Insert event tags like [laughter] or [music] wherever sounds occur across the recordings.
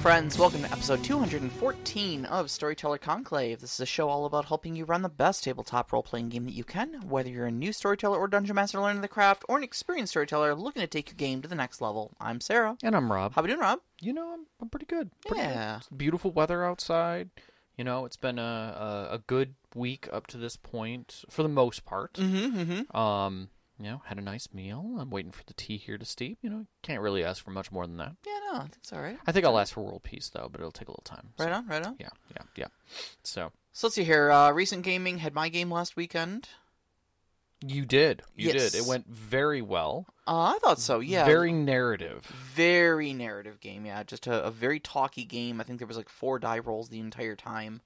friends. Welcome to episode 214 of Storyteller Conclave. This is a show all about helping you run the best tabletop role playing game that you can, whether you're a new storyteller or dungeon master learning the craft, or an experienced storyteller looking to take your game to the next level. I'm Sara. And I'm Rob. How we doing, Rob? You know, I'm, I'm pretty good. Pretty good. Yeah. It's beautiful weather outside. You know, it's been a, a, a good week up to this point for the most part. Mm-hmm, mm-hmm. Um, you know, had a nice meal. I'm waiting for the tea here to steep. You know, can't really ask for much more than that. Yeah, no, I think it's all right. I think I'll ask for world peace though, but it'll take a little time. So, Right on, right on. Yeah, yeah, yeah. So So let's see here. Uh, recent gaming had my game last weekend. you did, you Yes. did. It went very well. Uh, I thought so. Yeah, Very narrative. very narrative game. Yeah, just a, a very talky game. I think there was like four die rolls the entire time.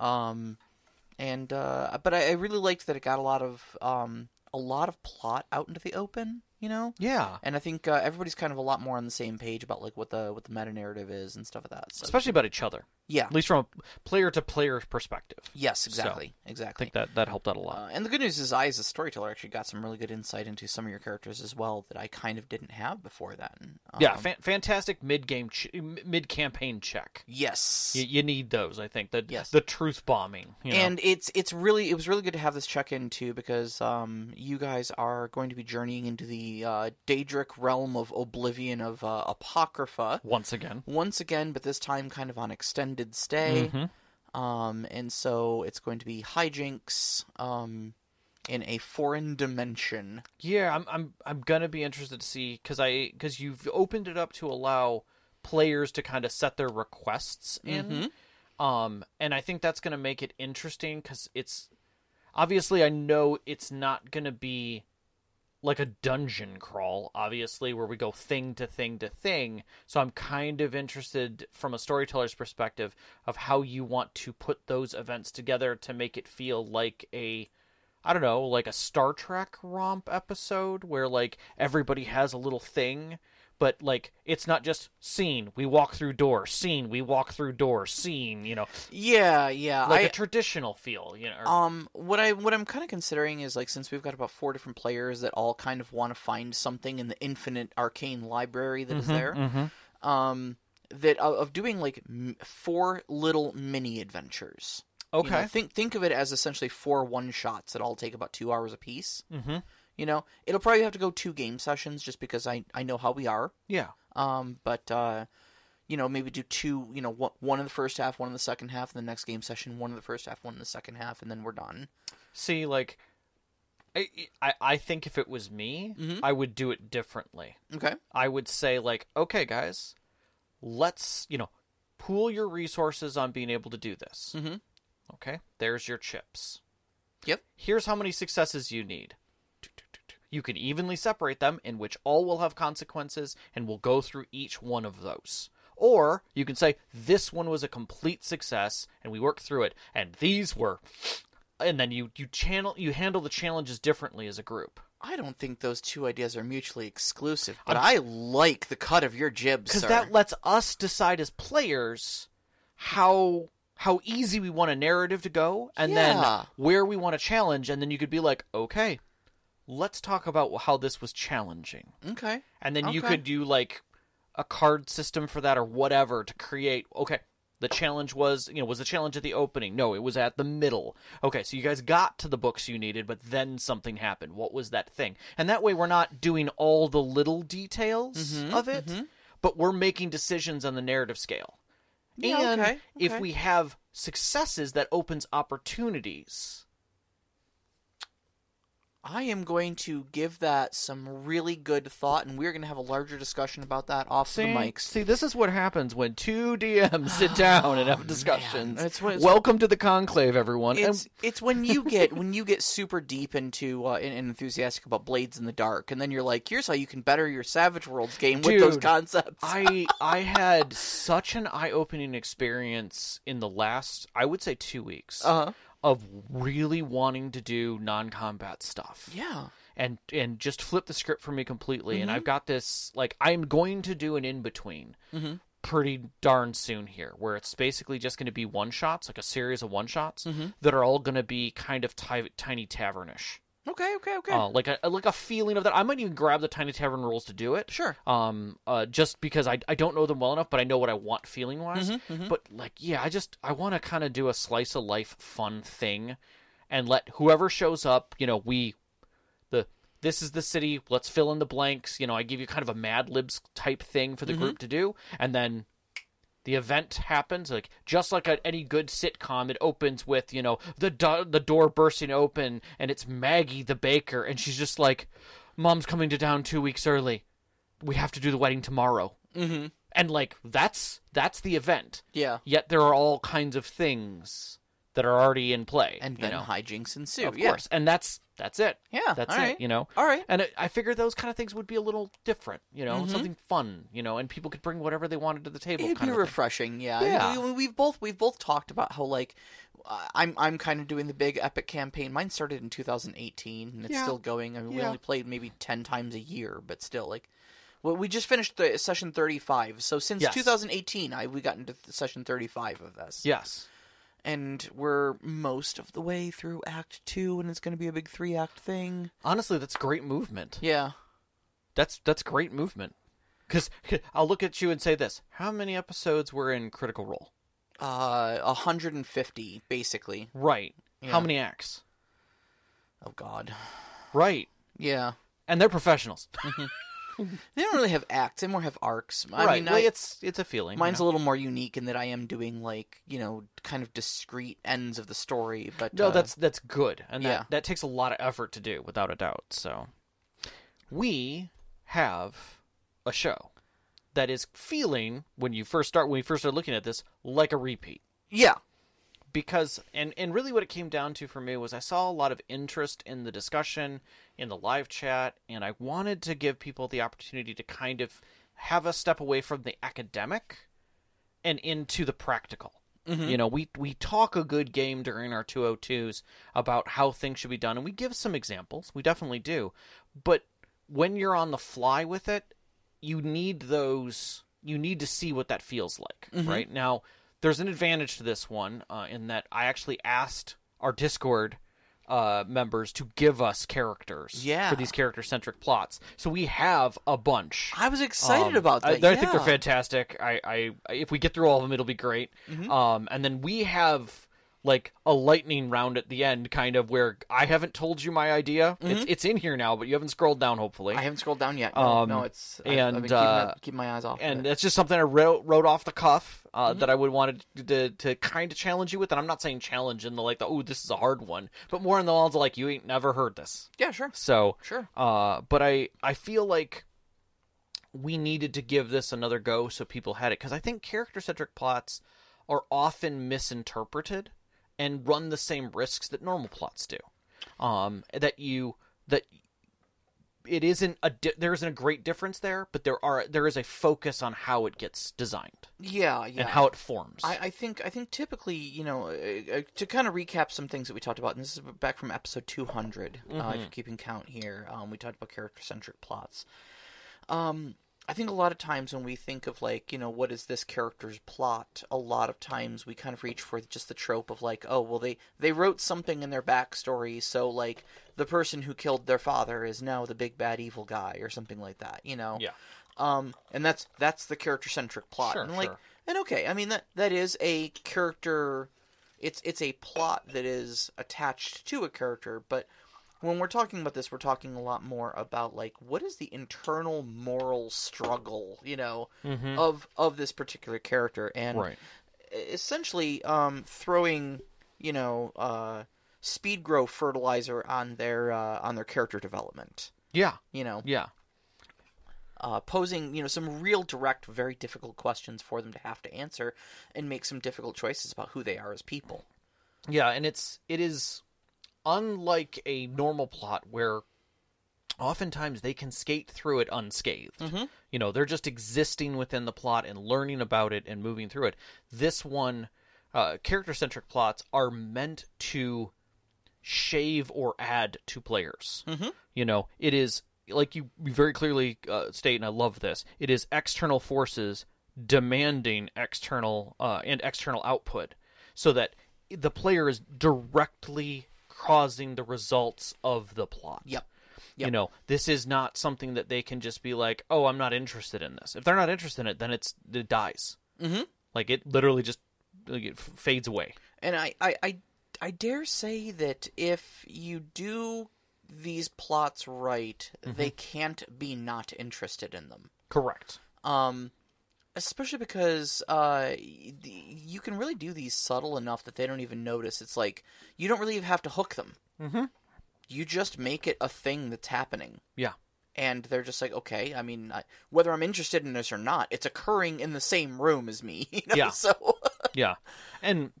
Um, and uh, but I, I really liked that it got a lot of um a lot of plot out into the open. You know. Yeah. And I think uh, everybody's kind of a lot more on the same page about like what the what the meta narrative is and stuff like that. So, Especially about each other. yeah, At least from a player to player perspective. yes, So, exactly, I think that that helped out a lot. Uh, and the good news is, I, as a storyteller, actually got some really good insight into some of your characters as well that I kind of didn't have before then. Um, Yeah, fa- fantastic mid game, ch- mid campaign check. yes. You, you need those, I think. The Yes. the truth bombing. You know? And it's it's really it was really good to have this check in too because um, you guys are going to be journeying into the uh, Daedric realm of oblivion of uh, apocrypha once again, once again, but this time kind of on extended stay. Mhm. Um, and so it's going to be hijinks um, in a foreign dimension. yeah, I'm I'm I'm gonna be interested to see because I because you've opened it up to allow players to kind of set their requests in, um, and I think that's gonna make it interesting because it's obviously I know it's not gonna be like a dungeon crawl, obviously, where we go thing to thing to thing. So I'm kind of interested from a storyteller's perspective of how you want to put those events together to make it feel like a I don't know, like a Star Trek romp episode where like everybody has a little thing, but like it's not just scene, we walk through door, scene, we walk through door, scene, you know, Yeah, yeah. like I, a traditional feel, you know. or- Um, what I what I'm kind of considering is like since we've got about four different players that all kind of want to find something in the infinite arcane library that is there, mhm. um, that of, of doing like m- four little mini adventures. You know, Okay. think think of it as essentially four one shots that all take about two hours apiece. Mhm. You know, it'll probably have to go two game sessions just because I I know how we are. Yeah. Um, but uh, you know, maybe do two. You know, one, in the first half, one in the second half, and the next game session, one in the first half, one in the second half, and then we're done. See, like, I, I, I think if it was me, Mhm. I would do it differently. Okay. I would say, like, okay, guys, let's, you know, pool your resources on being able to do this. Mm-hmm. Okay, there's your chips. Yep. Here's how many successes you need. You can evenly separate them, in which all will have consequences, and we'll go through each one of those. Or you can say, this one was a complete success, and we worked through it, and these were. And then you, you channel you handle the challenges differently as a group. I don't think those two ideas are mutually exclusive, but I like the cut of your jibs, because that lets us decide as players how how easy we want a narrative to go and Yeah. then where we want a challenge and then you could be like okay let's talk about how this was challenging. Okay. and then you could do like a card system for that or whatever to create okay the challenge was you know was the challenge at the opening? No it was at the middle. Okay so you guys got to the books you needed but then something happened. What was that thing? And that way we're not doing all the little details Mhm, of it mhm. but we're making decisions on the narrative scale. Yeah, and okay, if we have successes that opens opportunities I am going to give that some really good thought, and we're going to have a larger discussion about that off See, the mics. see, this is what happens when two [laughs] DMs sit down and have [sighs] discussions. What it's- Welcome to the conclave, everyone. And It's it's when you get when you get super deep into uh, and, and enthusiastic about Blades in the Dark, and then you're like, here's how you can better your Savage Worlds game with those concepts. I I had such an eye-opening experience in the last, I would say, two weeks uh of really wanting to do non-combat stuff. yeah. and and just flip the script for me completely. And Mhm. I've got this like I'm going to do an in between Mhm. pretty darn soon here, where it's basically just going to be one shots, like a series of one shots Mhm. that are all going to be kind of ti- tiny tavernish. Okay, okay, okay. uh, like a like a feeling of that. I might even grab the Tiny Tavern rules to do it. sure. Um, uh, just because I I don't know them well enough, but I know what I want feeling wise. Mm-hmm, But like, yeah, I just I want to kind of do a slice of life fun thing, and let whoever shows up, you know, we the this is the city. Let's fill in the blanks. You know, I give you kind of a Mad Libs type thing for the Mm-hmm. group to do, and then the event happens like just like a, any good sitcom it opens with you know the do- the door bursting open and it's Maggie the baker and she's just like mom's coming to town 2 weeks early we have to do the wedding tomorrow Mm-hmm. and like that's that's the event Yeah. yet there are all kinds of things that are already in play And you then know hijinks ensue. of yeah. course and that's that's it Yeah. that's it right. you know All right. and I- I figured those kind of things would be a little different, you know, Mhm. something fun, you know, and people could bring whatever they wanted to the table. It'd kind be of thing. refreshing, yeah. Yeah. We, we've both we've both talked about how like I'm I'm kind of doing the big epic campaign. Mine started in 2018 and it's Yeah. still going. I mean, we Yeah. only played maybe 10 times a year, but still like well, we just finished the session 35. So since Yes. 2018, I we got into session 35 of this. Yes. And we're most of the way through act 2 and it's going to be a big 3 act thing. Honestly, that's great movement. Yeah. That's that's great movement. Because I'll look at you and say this: How many episodes were in Critical Role? Uh 150 basically. Right. Yeah. How many acts? Oh god. Right. Yeah. And they're professionals. [laughs] [laughs] They don't really have acts, they more have arcs. I right. mean, well, I- it's it's a feeling. you Mine's know? a little more unique in that I am doing like you know kind of discrete ends of the story, but no. uh, That's that's good, and that yeah. that takes a lot of effort to do, without a doubt. So, we have a show that is feeling when you first start when we first start looking at this like a repeat. yeah, because and and really what it came down to for me was I saw a lot of interest in the discussion in the live chat and I wanted to give people the opportunity to kind of have a step away from the academic and into the practical. Mm-hmm. You know, we we talk a good game during our 202s about how things should be done and we give some examples. We definitely do. But when you're on the fly with it, you need those you need to see what that feels like mm-hmm. right now there's an advantage to this one uh, in that i actually asked our discord uh, members to give us characters Yeah. for these character centric plots so we have a bunch I was excited um, about I, that. I think they're fantastic. I, I, if we get through all of them, it'll be great. Mm-hmm. Um, and then we have like a lightning round at the end, kind of where I haven't told you my idea. It's it's in here now, but you haven't scrolled down, hopefully. Mm-hmm. I haven't scrolled down yet. No, Um, no it's I've and, been keeping, uh, keeping my eyes off. and it. it's just something I wrote, wrote off the cuff uh, Mm-hmm. that I would wanted to, to kind of challenge you with. And I'm not saying challenge in the like the oh this is a hard one, but more in the lines of like you ain't never heard this. yeah, sure, So sure. uh, but I I feel like we needed to give this another go so people had it because I think character centric plots are often misinterpreted and run the same risks that normal plots do. Um, that you that it isn't a di- there isn't a great difference there, but there are there is a focus on how it gets designed Yeah, yeah. and how it forms. I, I think I think typically, you know, uh, uh, to kind of recap some things that we talked about, and this is back from episode 200, uh, Mm-hmm. if you're keeping count here. Um, we talked about character-centric plots. Um, I think a lot of times when we think of like, you know, what is this character's plot? A lot of times we kind of reach for just the trope of like, oh, well, they they wrote something in their backstory, so like the person who killed their father is now the big bad evil guy or something like that, you know? yeah, Um, and that's that's the character centric plot. Sure, and like, sure. and okay, I mean that that is a character. It's it's a plot that is attached to a character, but when we're talking about this, we're talking a lot more about like what is the internal moral struggle, you know, of of this particular character, and Mm-hmm. right. essentially um, throwing, you know, uh, speed grow fertilizer on their uh, on their character development. Yeah, You know, yeah, uh, posing you know some real direct, very difficult questions for them to have to answer, and make some difficult choices about who they are as people. Yeah, and it's it is unlike a normal plot where oftentimes they can skate through it unscathed. You know, they're just existing within the plot and learning about it and moving through it. This one, uh, character centric plots are meant to shave or add to players. Mm-hmm. You know, it is like you very clearly uh, state, and I love this. It is external forces demanding external uh, and external output, so that the player is directly causing the results of the plot. Yep. You know, this is not something that they can just be like, "Oh, I'm not interested in this." If they're not interested in it, then it's it dies. Mm-hmm. Like it literally just like, it fades away. And I, I, I, I dare say that if you do these plots right, they can't be not interested in them. Correct. Um, especially because uh, you can really do these subtle enough that they don't even notice. It's like you don't really have to hook them. Mm-hmm. You just make it a thing that's happening. Yeah. And they're just like, okay, I mean, I, whether I'm interested in this or not, it's occurring in the same room as me. [laughs] You know? Yeah. So, [laughs] Yeah, and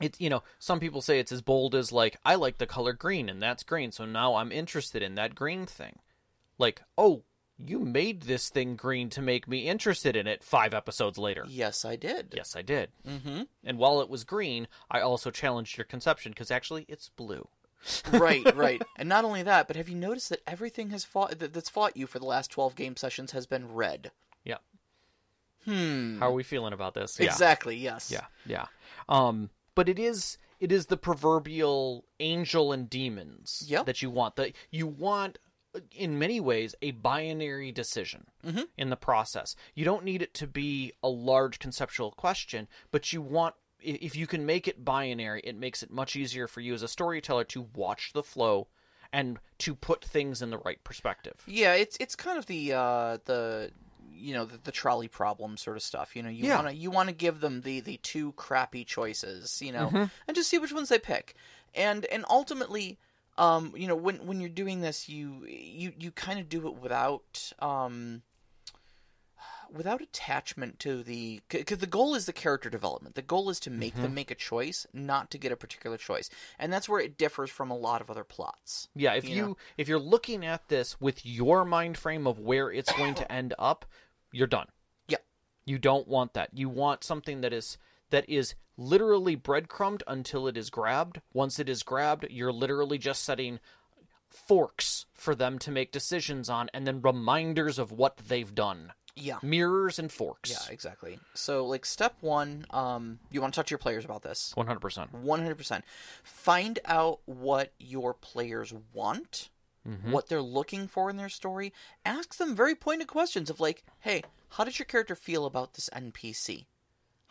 it's you know some people say it's as bold as like I like the color green and that's green, so now I'm interested in that green thing. Like, oh, you made this thing green to make me interested in it. Five episodes later. yes, I did. Yes, I did. Mm-hmm. And while it was green, I also challenged your conception because actually it's blue. [laughs] right, [laughs] right. And not only that, but have you noticed that everything has fought that, that's fought you for the last twelve game sessions has been red? Yeah. Hmm. How are we feeling about this? Yeah. Exactly. Yes. Yeah, yeah. Um, but it is it is the proverbial angel and demons Yep. that you want. That you want, in many ways, a binary decision Mhm. in the process. You don't need it to be a large conceptual question, but you want. If you can make it binary, it makes it much easier for you as a storyteller to watch the flow and to put things in the right perspective. Yeah. It's it's kind of the uh, the you know the, the trolley problem sort of stuff. You know, you Yeah. want to you want to give them the the two crappy choices. You know, Mhm. and just see which ones they pick. And and ultimately, um, you know, when when you're doing this, you you you kind of do it without um without attachment to the because the goal is the character development. The goal is to make them make a choice, not to get a particular choice, and that's where it differs from a lot of other plots. Yeah, if You you, know? if you're looking at this with your mind frame of where it's going to end up, you're done. Yeah, You don't want that. You want something that is that is literally breadcrumbed until it is grabbed. Once it is grabbed, you're literally just setting forks for them to make decisions on and then reminders of what they've done. Yeah. Mirrors and forks. Yeah, exactly. So, like, step one, um, you want to talk to your players about this. 100%. 100%. Find out what your players want, Mhm. what they're looking for in their story. Ask them very pointed questions of, like, hey, how did your character feel about this NPC?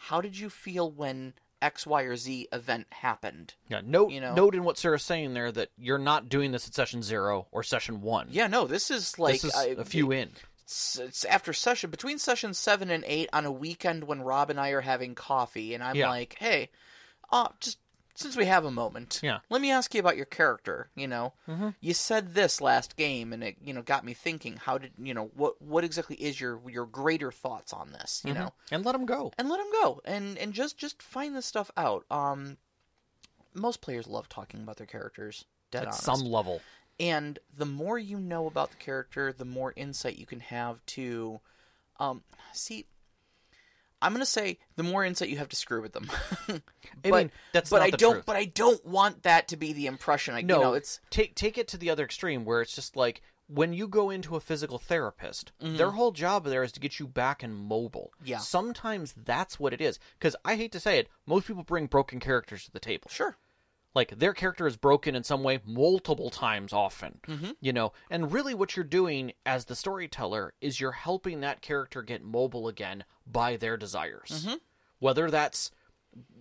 How did you feel when X, Y, or Z event happened? Yeah, note You know? note in what Sara's saying there that you're not doing this at session 0 or session 1. Yeah, no, this is like this is I- a few in. it's, it's after session between session seven and eight on a weekend when Rob and I are having coffee, and I'm Yeah. like, hey, uh, just since we have a moment, Yeah. let me ask you about your character. You know, Mhm. you said this last game, and it you know got me thinking. How did you know what what exactly is your your greater thoughts on this? You Mhm. know, And let them go. and let them go, and and just just find this stuff out. Um, most players love talking about their characters. Dead At honest. some level. And the more you know about the character, the more insight you can have to um see I'm gonna say the more insight you have to screw with them. [laughs] I but mean, that's but not I the don't truth. but I don't want that to be the impression I No, you know it's take take it to the other extreme where it's just like when you go into a physical therapist, their whole job there is to get you back and mobile. Mm-hmm. Yeah. Sometimes that's what it is. Because I hate to say it, most people bring broken characters to the table. sure. Like their character is broken in some way multiple times often. Mhm. You know, and really what you're doing as the storyteller is you're helping that character get mobile again by their desires. Mhm. Whether that's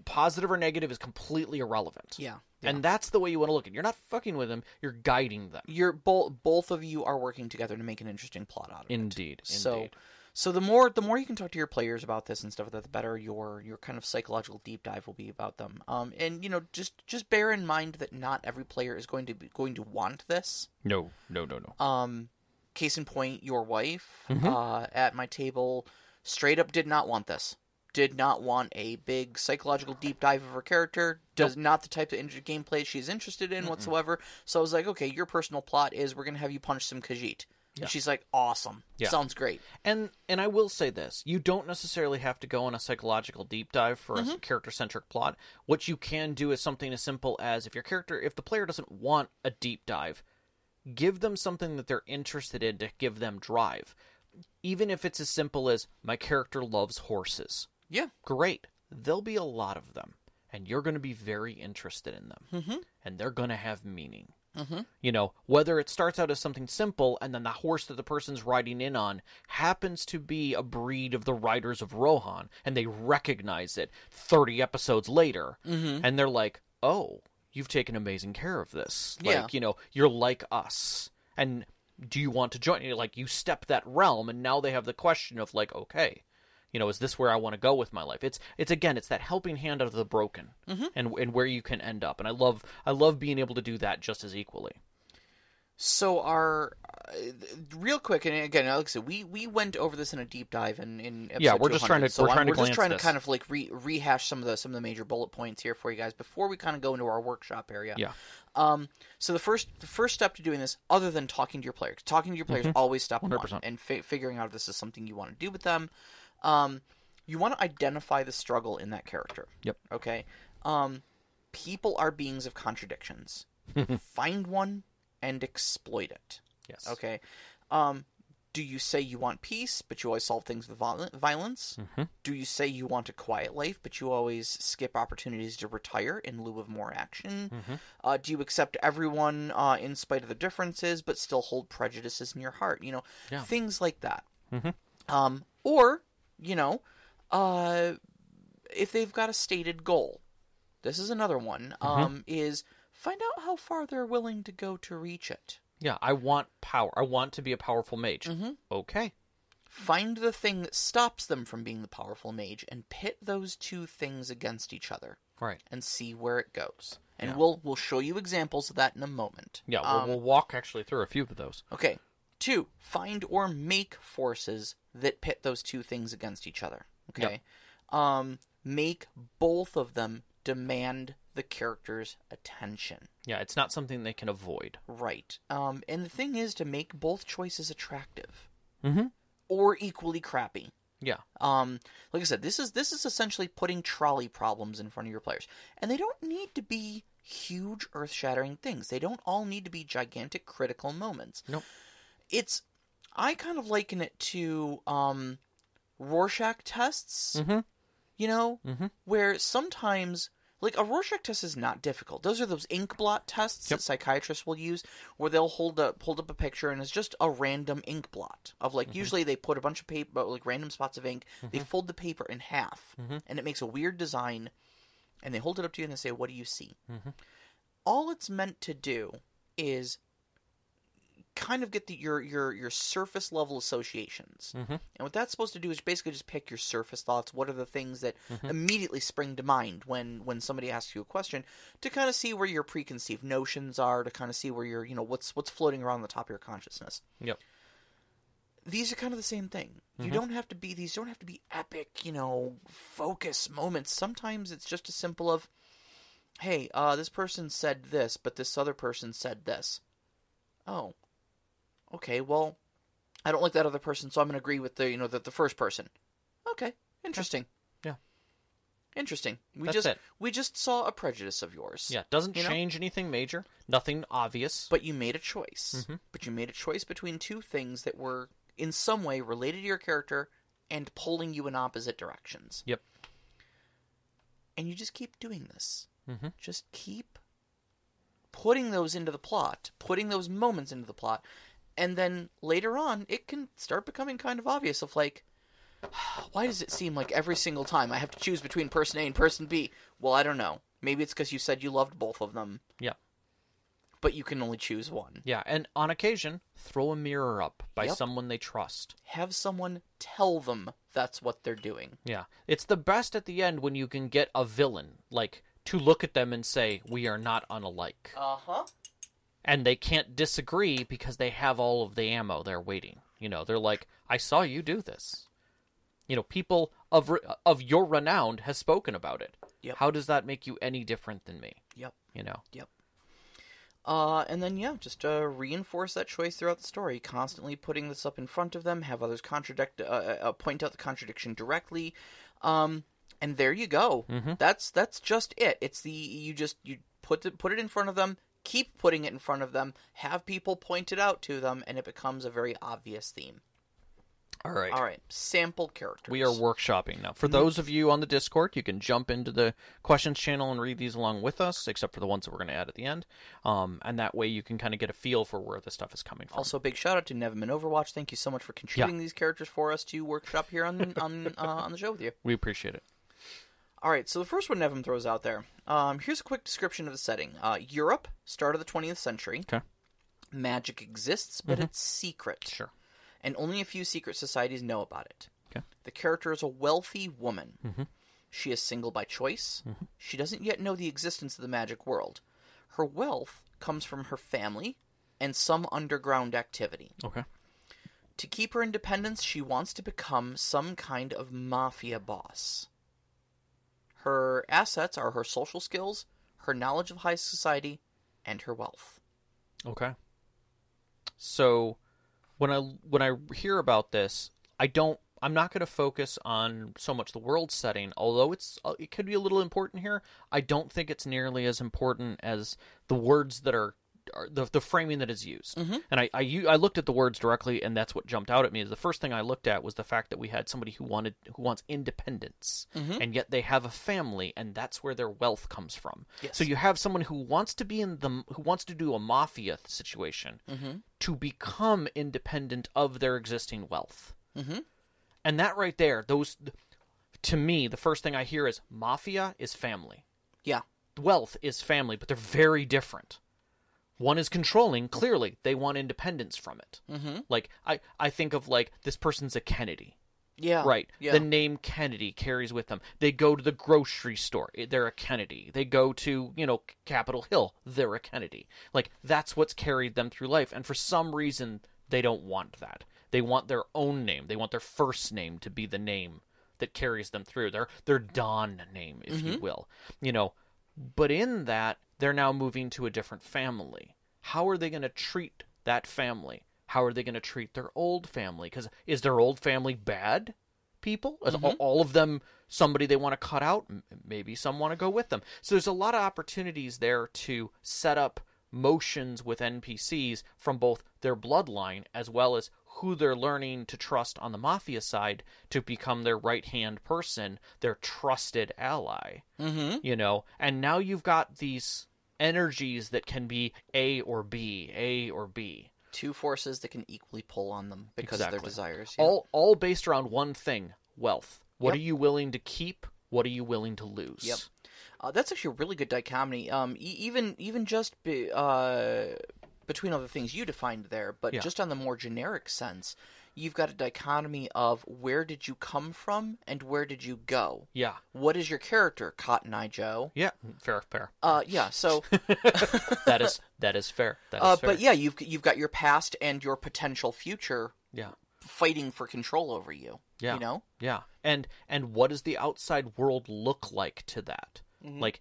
positive or negative is completely irrelevant. Yeah. And that's the way you want to look at it. You're not fucking with them, you're guiding them. You're both both of you are working together to make an interesting plot out of it. Indeed. So indeed. So the more the more you can talk to your players about this and stuff that, the better your your kind of psychological deep dive will be about them. Um, and you know, just just bear in mind that not every player is going to be going to want this. No, no, no, no. Um, case in point, your wife Mhm. uh, at my table straight up did not want this. Did not want a big psychological deep dive of her character. Does not the type of in- gameplay she's interested in whatsoever. So I was like, okay, your personal plot is we're gonna have you punch some Khajiit. Yeah. And she's like, awesome. Yeah. Sounds great. And and I will say this: you don't necessarily have to go on a psychological deep dive for Mm-hmm. a character centric plot. What you can do is something as simple as if your character, if the player doesn't want a deep dive, give them something that they're interested in to give them drive. Even if it's as simple as my character loves horses. Yeah. Great. There'll be a lot of them. and you're going to be very interested in them, Mm-hmm. and they're going to have meaning. Mm-hmm. You know, whether it starts out as something simple and then the horse that the person's riding in on happens to be a breed of the riders of Rohan and they recognize it 30 episodes later Mm-hmm. and they're like, "Oh, you've taken amazing care of this. Like, Yeah. you know, you're like us." And do you want to join? You? Like, you step that realm, and now they have the question of like, okay, you know, is this where I want to go with my life? It's it's again, it's that helping hand out of the broken, Mm-hmm. and and where you can end up. And I love I love being able to do that just as equally. So our uh, real quick, and again, like I said, we we went over this in a deep dive in in episode Yeah, we're just trying to- so we're trying to we're just trying this. to kind of like re- rehash some of the some of the major bullet points here for you guys before we kind of go into our workshop area. Yeah. Um. So the first the first step to doing this, other than talking to your players, talking to your players always step one, 100%. and fi- figuring out if this is something you want to do with them. Um, you want to identify the struggle in that character. Yep. Okay. Um, people are beings of contradictions. [laughs] Find one and exploit it. Yes. Okay. Um, do you say you want peace, but you always solve things with viol- violence? Mhm. Do you say you want a quiet life, but you always skip opportunities to retire in lieu of more action? Mhm. Uh, do you accept everyone uh, in spite of the differences, but still hold prejudices in your heart? You know, Yeah. things like that. Mhm. Um, or you know, uh, if they've got a stated goal, this is another one. Mm-hmm. Um, is find out how far they're willing to go to reach it. Yeah, I want power. I want to be a powerful mage. Mhm. Okay. Find the thing that stops them from being the powerful mage and pit those two things against each other Right. and see where it goes. And Yeah. we'll we'll show you examples of that in a moment. Yeah, we'll, Um, we'll walk actually through a few of those. Okay. Two, find or make forces that pit those two things against each other. Okay. Um, make both of them demand the character's attention. Yeah, it's not something they can avoid. Right. Um, and the thing is to make both choices attractive Mm-hmm. or equally crappy. Yeah. Um, like I said, this is this is essentially putting trolley problems in front of your players, and they don't need to be huge, earth-shattering things. They don't all need to be gigantic, critical moments. Nope. It's I kind of liken it to um, Rorschach tests. Mm-hmm. You know, Mhm. where sometimes. Like a Rorschach test is not difficult. Those are those ink blot tests Yep. that psychiatrists will use, where they'll hold up hold up a picture and it's just a random ink blot of like. Usually they put a bunch of paper, like random spots of ink. They fold the paper in half, Mhm. and it makes a weird design. And they hold it up to you and they say, "What do you see?" Mhm. All it's meant to do is kind of get the, your your your surface level associations. Mhm. And what that's supposed to do is basically just pick your surface thoughts. What are the things that Mhm. immediately spring to mind when when somebody asks you a question to kind of see where your preconceived notions are, to kind of see where your you know what's what's floating around the top of your consciousness. Yep. These are kind of the same thing. You Mhm. don't have to be these don't have to be epic, you know, focus moments. Sometimes it's just as simple of hey, uh, this person said this, but this other person said this. Oh, okay. Well, I don't like that other person, so I'm going to agree with the you know the, the first person. Okay, interesting. Yeah. interesting. We That's just it. we just saw a prejudice of yours. Yeah, doesn't You know? change anything major. Nothing obvious. But you made a choice. Mhm. But you made a choice between two things that were in some way related to your character and pulling you in opposite directions. Yep. And you just keep doing this. Mhm. Just keep putting those into the plot, putting those moments into the plot, and then later on it can start becoming kind of obvious of like [sighs] why does it seem like every single time I have to choose between person A and person B? Well, I don't know. Maybe it's because you said you loved both of them. Yeah. But you can only choose one. Yeah, and on occasion, throw a mirror up by Yep. someone they trust. have someone tell them that's what they're doing. Yeah. It's the best at the end when you can get a villain, like, to look at them and say, We are not unalike. Uh huh. And they can't disagree because they have all of the ammo they're waiting. You know, they're like, I saw you do this. You know, people of of your renown has spoken about it. Yep. How does that make you any different than me? Yep. You know. yep Uh, and then yeah, just uh, reinforce that choice throughout the story. Constantly putting this up in front of them, have others contradict, uh, uh, point out the contradiction directly, um, and there you go. Mm-hmm. That's that's just it. It's the you just you put it put it in front of them, keep putting it in front of them, have people point it out to them, and it becomes a very obvious theme. All right. All right, sample characters. We are workshopping now. For those of you on the Discord, you can jump into the questions channel and read these along with us, except for the ones that we're going to add at the end. Um, and that way you can kind of get a feel for where the stuff is coming from. Also, big shout out to Neverman Overwatch. Thank you so much for contributing these characters for us to workshop here on on uh, on the show with you. we appreciate it. All right, so the first one Nevin throws out there. Um, here's a quick description of the setting. Uh, Europe, start of the 20th century. Okay. Magic exists, but it's secret. Sure. and only a few secret societies know about it. Okay. The character is a wealthy woman. Hmm. She is single by choice. Hmm. She doesn't yet know the existence of the magic world. Her wealth comes from her family and some underground activity. Okay. To keep her independence, she wants to become some kind of mafia boss. Her assets are her social skills, her knowledge of high society, and her wealth. Okay. So when I when I hear about this, I don't I'm not going to focus on so much the world setting, although it's uh, it could be a little important here. I don't think it's nearly as important as the words that are, are the the framing that is used. Mm-hmm. And I I looked at the words directly, and that's what jumped out at me. Is the first thing I looked at was the fact that we had somebody who wanted who wants independence, mm-hmm. and yet they have a family, and that's where their wealth comes from. Yes. So you have someone who wants to be in the who wants to do a mafia situation mm-hmm. to become independent of their existing wealth. Mhm. And that right there, those to me, the first thing I hear is mafia is family. Yeah. Wealth is family, but they're very different. One is controlling, clearly, they want independence from it. Mm-hmm. Like I, I think of like this person's a Kennedy. Yeah. Right. Yeah. The name Kennedy carries with them. They go to the grocery store. They're a Kennedy. They go to, you know, Capitol Hill. They're a Kennedy. Like, that's what's carried them through life. And for some reason, they don't want that. They want their own name. They want their first name to be the name that carries them through. Their, their Don name, if you will. You know, but in that, they're now moving to a different family. How are they going to treat that family? How are they going to treat their old family? Because is their old family bad people? Is all, all of them somebody they want to cut out? Maybe some want to go with them. So there's a lot of opportunities there to set up motions with NPCs from both their bloodline as well as who they're learning to trust on the mafia side to become their right hand person, their trusted ally Mm-hmm. you know and now you've got these energies that can be a or b a or b Two forces that can equally pull on them because of their desires. Yeah. all all based around one thing wealth what Yep. are you willing to keep what are you willing to lose Yep. Uh, that's actually a really good dichotomy. Um, e- even even just be, uh, between other things you defined there, but Yeah. just on the more generic sense, you've got a dichotomy of where did you come from and where did you go. yeah What is your character, Cotton Eye Joe? yeah fair fair Uh, yeah. So, [laughs] that is that is fair that is uh, fair but yeah, you've you've got your past and your potential future yeah fighting for control over you. Yeah. You know. Yeah, and and what does the outside world look like to that? Mm-hmm. Like,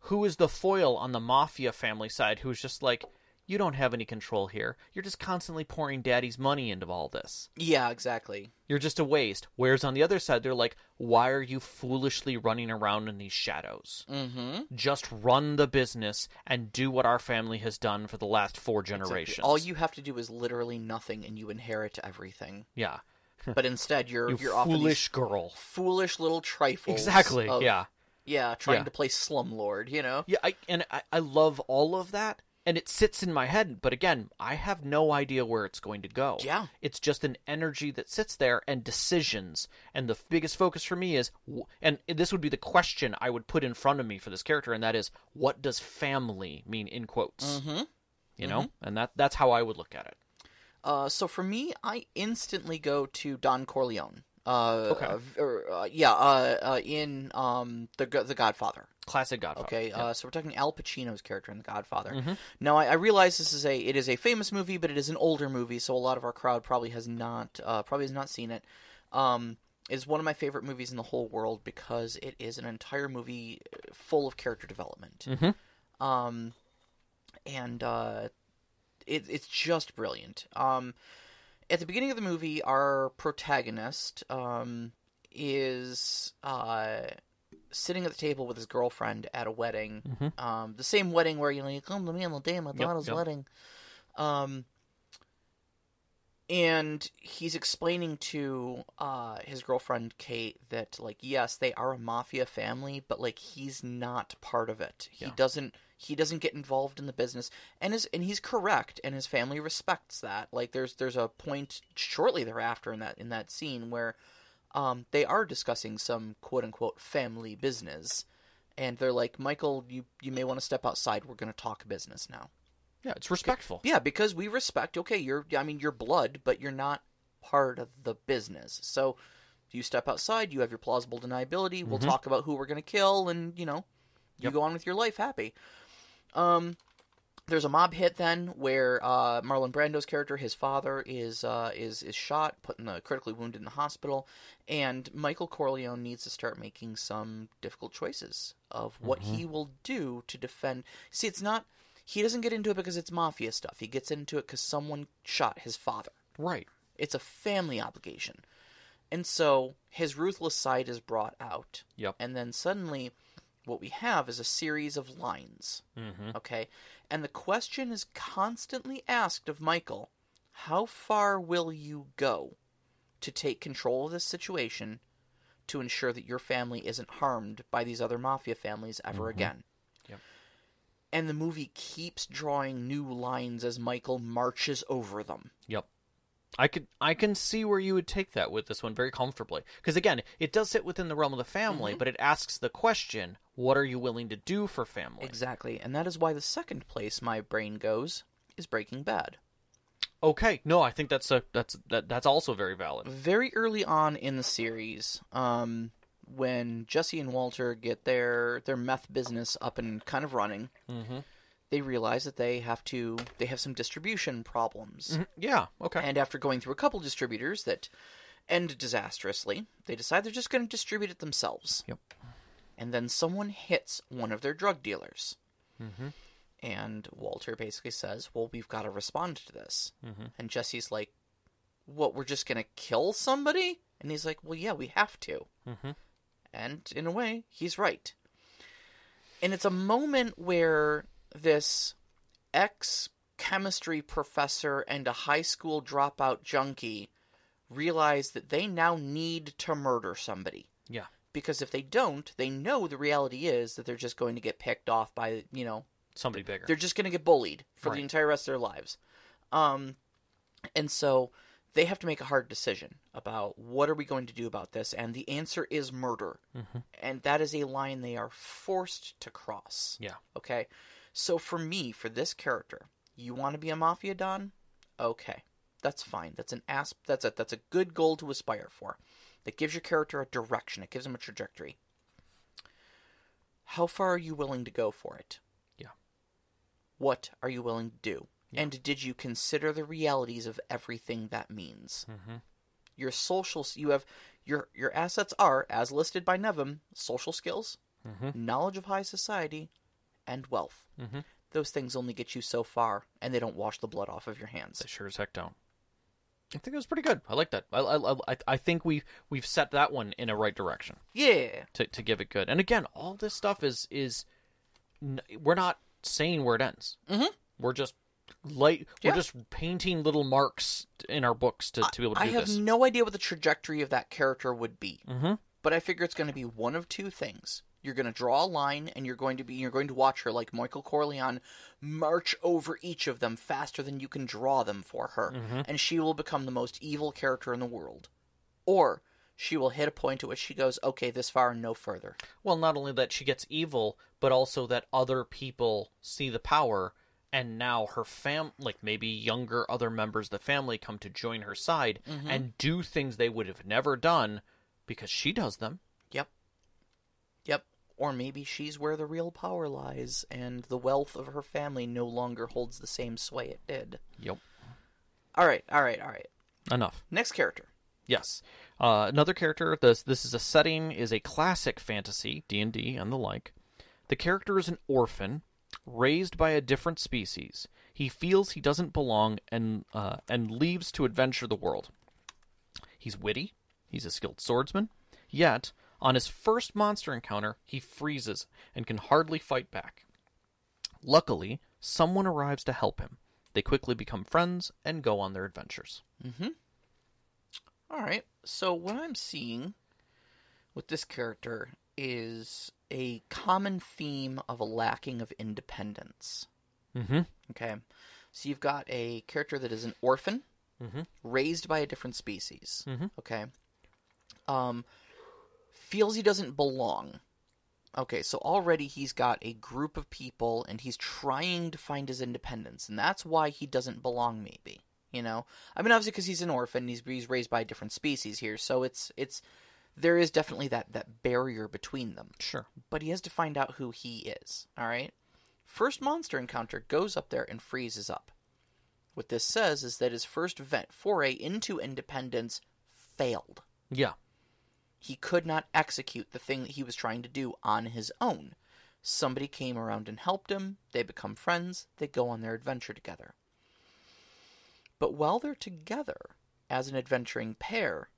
who is the foil on the mafia family side? Who's just like, you don't have any control here. You're just constantly pouring daddy's money into all this. Yeah. Exactly. You're just a waste. Whereas on the other side, they're like, why are you foolishly running around in these shadows? Mm-hmm. Just run the business and do what our family has done for the last four Exactly. generations. All you have to do is literally nothing, and you inherit everything. yeah, [laughs] But instead, you're you you're off in these foolish girl. foolish little trifles. Exactly. of- yeah. Yeah, trying Yeah. to play slumlord, you know? Yeah, I, and I, I love all of that, and it sits in my head. But again, I have no idea where it's going to go. Yeah. it's just an energy that sits there and decisions. And the biggest focus for me is, and this would be the question I would put in front of me for this character, and that is, what does family mean in quotes? Mm-hmm. You know, and that that's how I would look at it. Uh, so for me, I instantly go to Don Corleone. Uh, Okay. uh, or, uh, yeah, uh, uh, in um, the the Godfather. Classic Godfather. Okay, uh, so we're talking Al Pacino's character in The Godfather. Mhm. Now, I, I realize this is a it is a famous movie, but it is an older movie, so a lot of our crowd probably has not uh, probably has not seen it. Um, is one of my favorite movies in the whole world because it is an entire movie full of character development. Mhm. Um, and uh, it, it's just brilliant. Um, at the beginning of the movie, our protagonist um, is uh, sitting at the table with his girlfriend at a wedding. Mhm. Um, the same wedding where you know you come to me on the day of my Yep, daughter's yep. wedding. Um, and he's explaining to uh, his girlfriend Kate that like yes they are a mafia family but like he's not part of it he Yeah. doesn't he doesn't get involved in the business and his and he's correct and his family respects that like there's there's a point shortly thereafter in that in that scene where um, they are discussing some quote unquote family business and they're like Michael you you may want to step outside we're going to talk business now Yeah, it's respectful. yeah, because we respect. Okay, you're. I mean, you're blood, but you're not part of the business. So, you step outside. You have your plausible deniability. We'll Mhm. talk about who we're gonna kill, and you know, you Yep. go on with your life happy. Um, there's a mob hit then where uh, Marlon Brando's character, his father, is uh, is is shot, put in the critically wounded in the hospital, and Michael Corleone needs to start making some difficult choices of what he will do to defend. See, it's not. He doesn't get into it because it's mafia stuff. He gets into it because someone shot his father. Right. It's a family obligation. And so his ruthless side is brought out. Yep. And then suddenly, what we have is a series of lines. Mm-hmm. Okay? And the question is constantly asked of Michael how far will you go to take control of this situation to ensure that your family isn't harmed by these other mafia families ever mm-hmm. again? Yep. And the movie keeps drawing new lines as Michael marches over them. Yep. I could I can see where you would take that with this one very comfortably because again it does sit within the realm of the family Mm-hmm. but it asks the question what are you willing to do for family Exactly. And that is why the second place my brain goes is Breaking Bad. okay no I think that's a that's that that's also very valid Very early on in the series, um, when Jesse and Walter get their their meth business up and kind of running, mm-hmm. They realize that they have to they have some distribution problems. yeah okay And after going through a couple distributors that end disastrously, they decide they're just going to distribute it themselves. Yep. And then someone hits one of their drug dealers. mm-hmm. And Walter basically says, Well, we've got to respond to this. Mhm. And Jesse's like, What, we're just going to kill somebody? And he's like, Well, yeah, we have to. Mm-hmm. And in a way, he's right. And it's a moment where this ex chemistry professor and a high school dropout junkie realize that they now need to murder somebody. Yeah. Because if they don't, they know the reality is that they're just going to get picked off by, you know, somebody bigger they're just going to get bullied for Right. the entire rest of their lives. Um, and so they have to make a hard decision about what are we going to do about this, and the answer is murder. Mhm. And that is a line they are forced to cross. Yeah. Okay. So for me, for this character, you want to be a mafia don? Okay, that's fine. That's an asp. That's a that's a good goal to aspire for. That gives your character a direction. It gives him a trajectory. How far are you willing to go for it? Yeah. What are you willing to do? Yeah. And did you consider the realities of everything that means? mm-hmm. Your social, you have your your assets are, as listed by Nevim, social skills, Mm-hmm. knowledge of high society, and wealth. Mm-hmm. Those things only get you so far, and they don't wash the blood off of your hands. They sure as heck don't. I think it was pretty good. I like that. I I, I, I think we we've set that one in a right direction Yeah, to, to give it good. And again, all this stuff is is n- we're not saying where it ends. Mhm. We're just light. Yeah. We're just painting little marks in our books to, to be able to. I have this. no idea what the trajectory of that character would be, Mm-hmm. but I figure it's going to be one of two things. You're going to draw a line, and you're going to be you're going to watch her like Michael Corleone march over each of them faster than you can draw them for her, Mhm. and she will become the most evil character in the world, or she will hit a point at which she goes, "Okay, this far and no further." Well, not only that she gets evil, but also that other people see the power, and now her fam, like maybe younger other members of the family, come to join her side Mhm. and do things they would have never done because she does them. Yep. Yep. Or maybe she's where the real power lies, and the wealth of her family no longer holds the same sway it did. Yep. All right, all right, all right. Enough. Next character. Yes. Uh, another character. This this is a setting is a classic fantasy D and D and the like. The character is an orphan, raised by a different species. He feels he doesn't belong and uh, and leaves to adventure the world. He's witty. He's a skilled swordsman. Yet, on his first monster encounter, he freezes and can hardly fight back. Luckily, someone arrives to help him. They quickly become friends and go on their adventures. All right. So what I'm seeing with this character is a common theme of a lacking of independence. Mm-hmm. Okay. So you've got a character that is an orphan, Mhm. raised by a different species. Mhm. Okay. Um, feels he doesn't belong. Okay, so already he's got a group of people and he's trying to find his independence, and that's why he doesn't belong. Maybe you know. I mean, obviously because he's an orphan, he's he's raised by a different species here, so it's it's there is definitely that that barrier between them Sure. but he has to find out who he is. All right. First monster encounter goes up there and freezes up. What this says is that his first vent foray into independence failed. Yeah. He could not execute the thing that he was trying to do on his own. Somebody came around and helped him. They become friends. They go on their adventure together. But while they're together as an adventuring pair,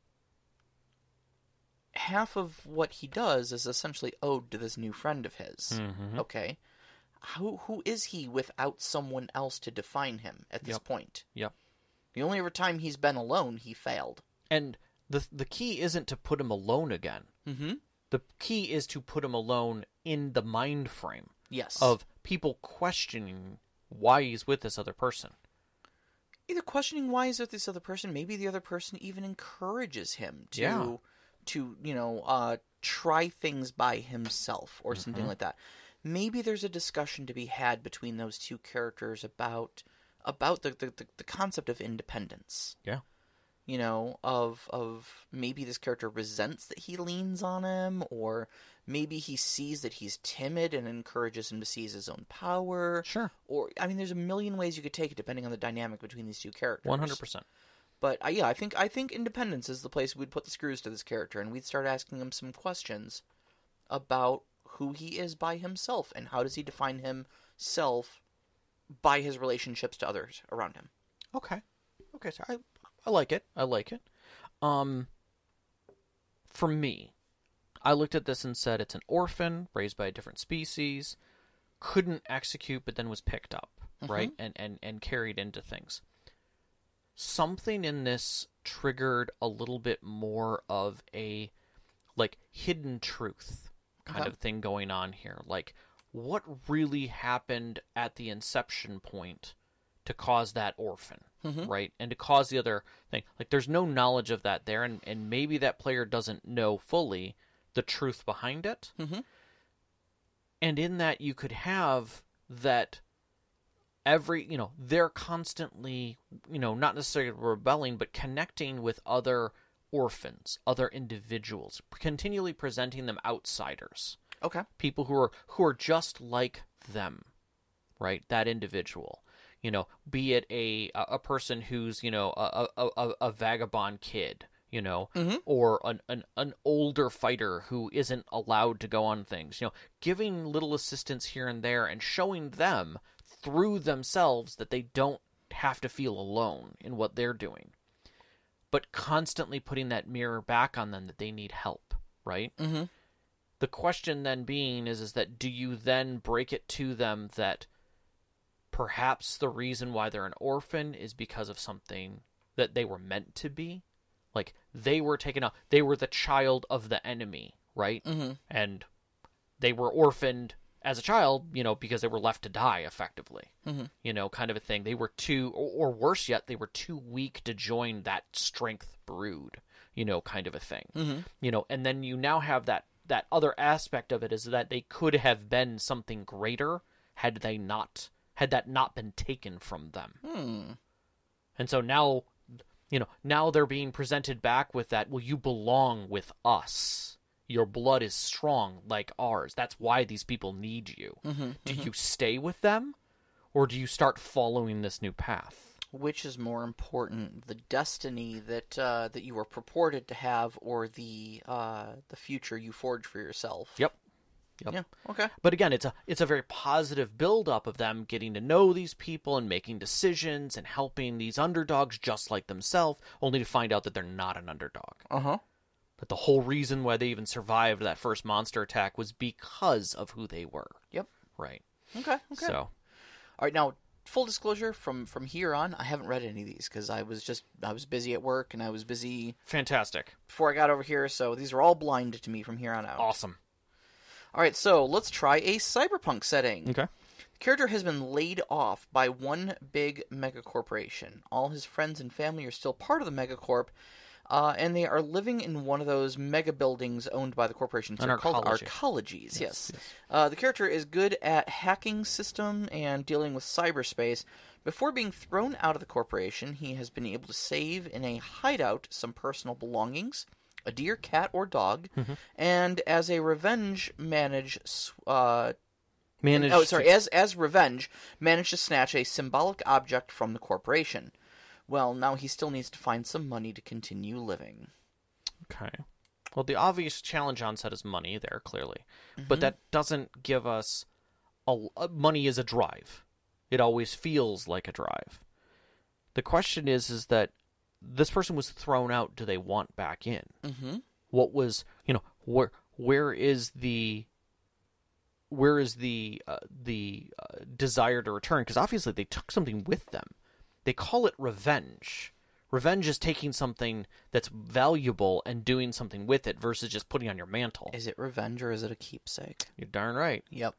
half of what he does is essentially owed to this new friend of his. Mhm. Okay. Who who is he without someone else to define him at this Yep. point? Yep. The only other time he's been alone, he failed. And the the key isn't to put him alone again. Mm-hmm. The key is to put him alone in the mind frame Yes. of people questioning why he's with this other person. either questioning why he's with this other person, maybe the other person even encourages him to Yeah. to, you know, uh try things by himself or something Mm-hmm. like that. Maybe there's a discussion to be had between those two characters about about the the, the, the concept of independence. Yeah. You know, of of maybe this character resents that he leans on him, or maybe he sees that he's timid and encourages him to seize his own power Sure. or I mean, there's a million ways you could take it depending on the dynamic between these two characters. One hundred percent. But uh, yeah, I think I think Independence is the place we'd put the screws to this character, and we'd start asking him some questions about who he is by himself and how does he define himself by his relationships to others around him. Okay. Okay, so I I like it. I like it. Um for me, I looked at this and said it's an orphan raised by a different species, couldn't execute but then was picked up, right? And and and carried into things. Something in this triggered a little bit more of a like hidden truth kind Okay. of thing going on here. Like what really happened at the inception point to cause that orphan, Mhm. right? And to cause the other thing. Like there's no knowledge of that there and, and maybe that player doesn't know fully the truth behind it. Mhm. And in that you could have that every you know they're constantly you know not necessarily rebelling but connecting with other orphans other individuals continually presenting them outsiders Okay. people who are who are just like them right that individual you know be it a a person who's you know a a, a, vagabond kid you know Mhm. or an, an an older fighter who isn't allowed to go on things you know giving little assistance here and there and showing them through themselves that they don't have to feel alone in what they're doing but constantly putting that mirror back on them that they need help right Mm-hmm. the question then being is is that do you then break it to them that perhaps the reason why they're an orphan is because of something that they were meant to be like they were taken out they were the child of the enemy right Mm-hmm. and they were orphaned as a child you know because they were left to die effectively Mhm. you know kind of a thing they were too or, or worse yet they were too weak to join that strength brood you know kind of a thing Mhm. you know and then you now have that that other aspect of it is that they could have been something greater had they not had that not been taken from them Hmm. and so now you know now they're being presented back with that well you belong with us your blood is strong like ours that's why these people need you Mm-hmm. do you stay with them or do you start following this new path Which is more important, the destiny that uh, that you were purported to have, or the uh, the future you forge for yourself? Yep. Yep. Yeah. Okay. But again, it's a it's a very positive build up of them getting to know these people and making decisions and helping these underdogs just like themselves, only to find out that they're not an underdog. Uh huh. That the whole reason why they even survived that first monster attack was because of who they were. Yep. Right. Okay. Okay. So All right. Now, full disclosure from from here on, I haven't read any of these because I was just I was busy at work and I was busy Fantastic. before I got over here. So these are all blind to me from here on out. Awesome. All right, so let's try a cyberpunk setting. Okay. The character has been laid off by one big megacorporation. All his friends and family are still part of the megacorp, uh, and they are living in one of those mega buildings owned by the corporation. An They're called arcology. arcologies. Yes. Uh, the character is good at hacking system and dealing with cyberspace. Before being thrown out of the corporation, he has been able to save in a hideout some personal belongings, a deer, cat, or dog, Mm-hmm. and as a revenge, manage uh, Managed. oh, sorry. As as revenge, managed to snatch a symbolic object from the corporation. Well, now he still needs to find some money to continue living. Okay. Well, the obvious challenge on set is money there, clearly. Mm-hmm. But that doesn't give us a, a- money is a drive. It always feels like a drive. The question is is that this person was thrown out, do they want back in? Mm-hmm. What was, you know, where where is the where is the uh, the uh, desire to return because obviously they took something with them. They call it revenge. Revenge is taking something that's valuable and doing something with it versus just putting on your mantle. Is it revenge or is it a keepsake? You're darn right. Yep.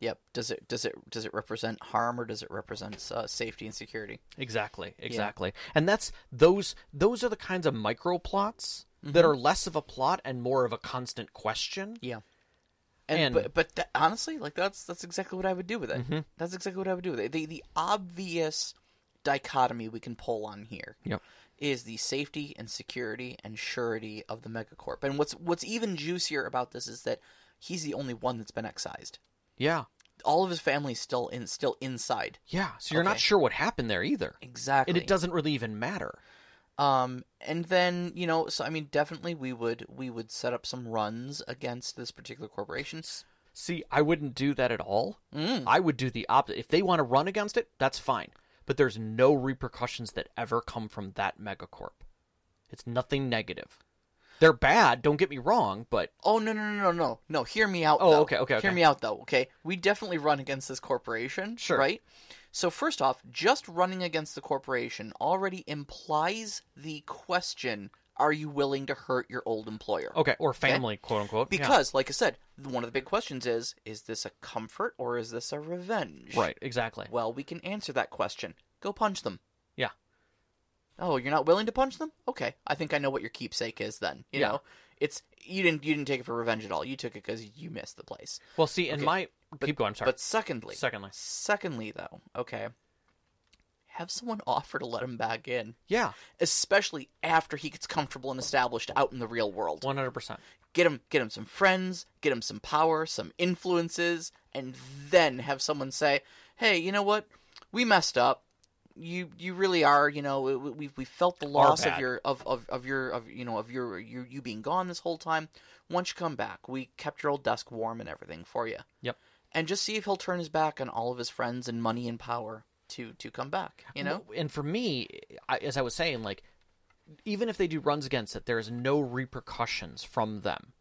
Yep. Does it does it does it represent harm or does it represent uh, safety and security? Exactly, exactly. And that's those those are the kinds of micro plots that are less of a plot and more of a constant question. Yeah. And, And- but but that, honestly, like that's that's exactly what I would do with it. That's exactly what I would do with it. The the obvious dichotomy we can pull on here Yep. is the safety and security and surety of the megacorp. And what's what's even juicier about this is that he's the only one that's been excised. Yeah. All of his family's still in still inside. Yeah. So you're not Okay. sure what happened there either. Exactly. And it doesn't really even matter. Um, and then you know, so I mean, definitely we would we would set up some runs against this particular corporation. See, I wouldn't do that at all. Mm. I would do the opposite. If they want to run against it, that's fine. But there's no repercussions that ever come from that megacorp. It's nothing negative. They're bad, don't get me wrong, but Oh no no no no no no! Hear me out. Oh, though. okay, okay, Hear okay. me out though. Okay, we definitely run against this corporation. Sure. Right. So first off, just running against the corporation already implies the question: Are you willing to hurt your old employer? okay, or family, quote unquote. yeah. Because, like I said, one of the big questions is: Is this a comfort or is this a revenge? right, exactly. Well, we can answer that question. Go punch them. Oh, you're not willing to punch them? Okay, I think I know what your keepsake is then. You Yeah. know, it's you didn't you didn't take it for revenge at all. You took it because you missed the place. Well, see, in Okay, my keep going. I'm sorry. But secondly, Secondly, secondly though, okay, have someone offer to let him back in, yeah, especially after he gets comfortable and established out in the real world. one hundred percent. Get him, get him some friends, get him some power, some influences, and then have someone say, "Hey, you know what? We messed up. You, you really are. You know, we we, we felt the loss of your of, of, of your of you know of your, your you being gone this whole time. Once you come back, we kept your old desk warm and everything for you. Yep. And just see if he'll turn his back on all of his friends and money and power to to come back. You know, and for me, I, as I was saying, like even if they do runs against it, there is no repercussions from them,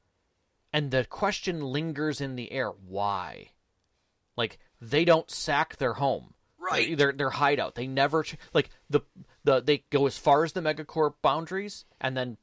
and the question lingers in the air: Why? Like they don't sack their home, Right. Their their hideout. They never like the the they go as far as the megacorp boundaries, and then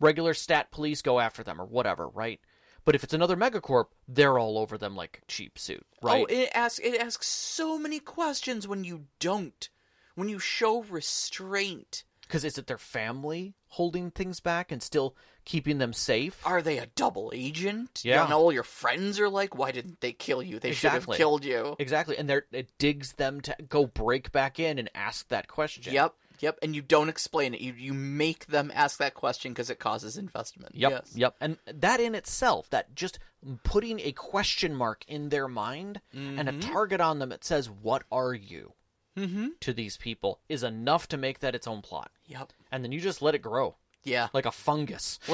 regular stat police go after them or whatever, right? But if it's another megacorp, they're all over them like cheap suit, right? Oh, it asks it asks so many questions when you don't. When you show restraint. Because is it their family holding things back and still keeping them safe? Are they a double agent? Yeah. And all your friends are like, why didn't they kill you? They should have killed you. Exactly, and there it digs them to go break back in and ask that question. Yep, yep. And you don't explain it. You you make them ask that question because it causes investment. Yep. Yes. Yep. And that in itself, that just putting a question mark in their mind and a mm-hmm. target on them that says, "What are you?" Mm-hmm. to these people is enough to make that its own plot. Yep. And then you just let it grow Yeah. like a fungus. [laughs]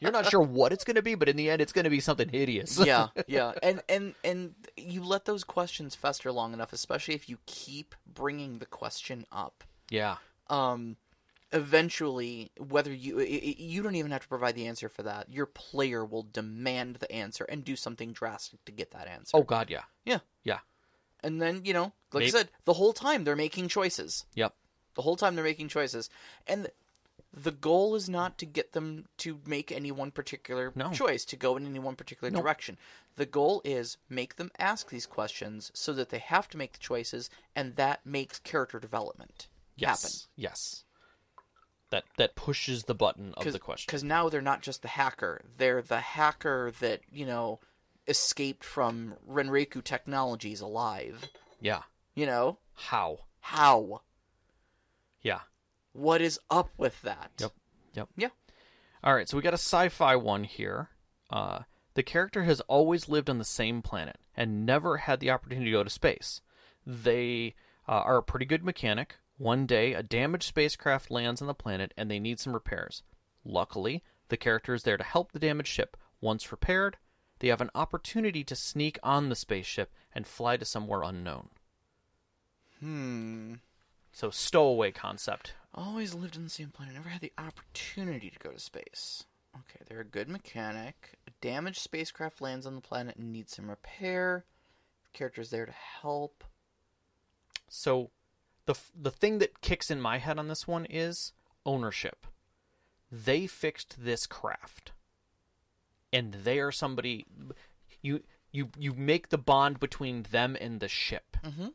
You're not sure what it's going to be, but in the end, it's going to be something hideous. yeah, [laughs] yeah, and and and you let those questions fester long enough, especially if you keep bringing the question up. yeah. um eventually whether you you don't even have to provide the answer for that your player will demand the answer and do something drastic to get that answer Oh God, yeah. yeah Yeah. And then you know, like I said, the whole time they're making choices. Yep. The whole time they're making choices, and the goal is not to get them to make any one particular No. choice, to go in any one particular No. direction. The goal is make them ask these questions so that they have to make the choices, and that makes character development Yes. happen. Yes. That that pushes the button of the question. Because now they're not just the hacker; they're the hacker that you know escaped from Renraku Technologies alive. Yeah. You know How? how? Yeah. What is up with that? Yep. Yep. Yeah. All right, so we got a sci-fi one here. Uh, the character has always lived on the same planet and never had the opportunity to go to space. They uh, are a pretty good mechanic. One day, a damaged spacecraft lands on the planet and they need some repairs. Luckily, the character is there to help the damaged ship. Once repaired, they have an opportunity to sneak on the spaceship and fly to somewhere unknown. Hmm. So, stowaway concept. Always lived on the same planet. Never had the opportunity to go to space. Okay, they're a good mechanic. A damaged spacecraft lands on the planet and needs some repair. The character's there to help. So the the thing that kicks in my head on this one is ownership. They fixed this craft. And they are somebody you you you make the bond between them and the ship. Mm-hmm.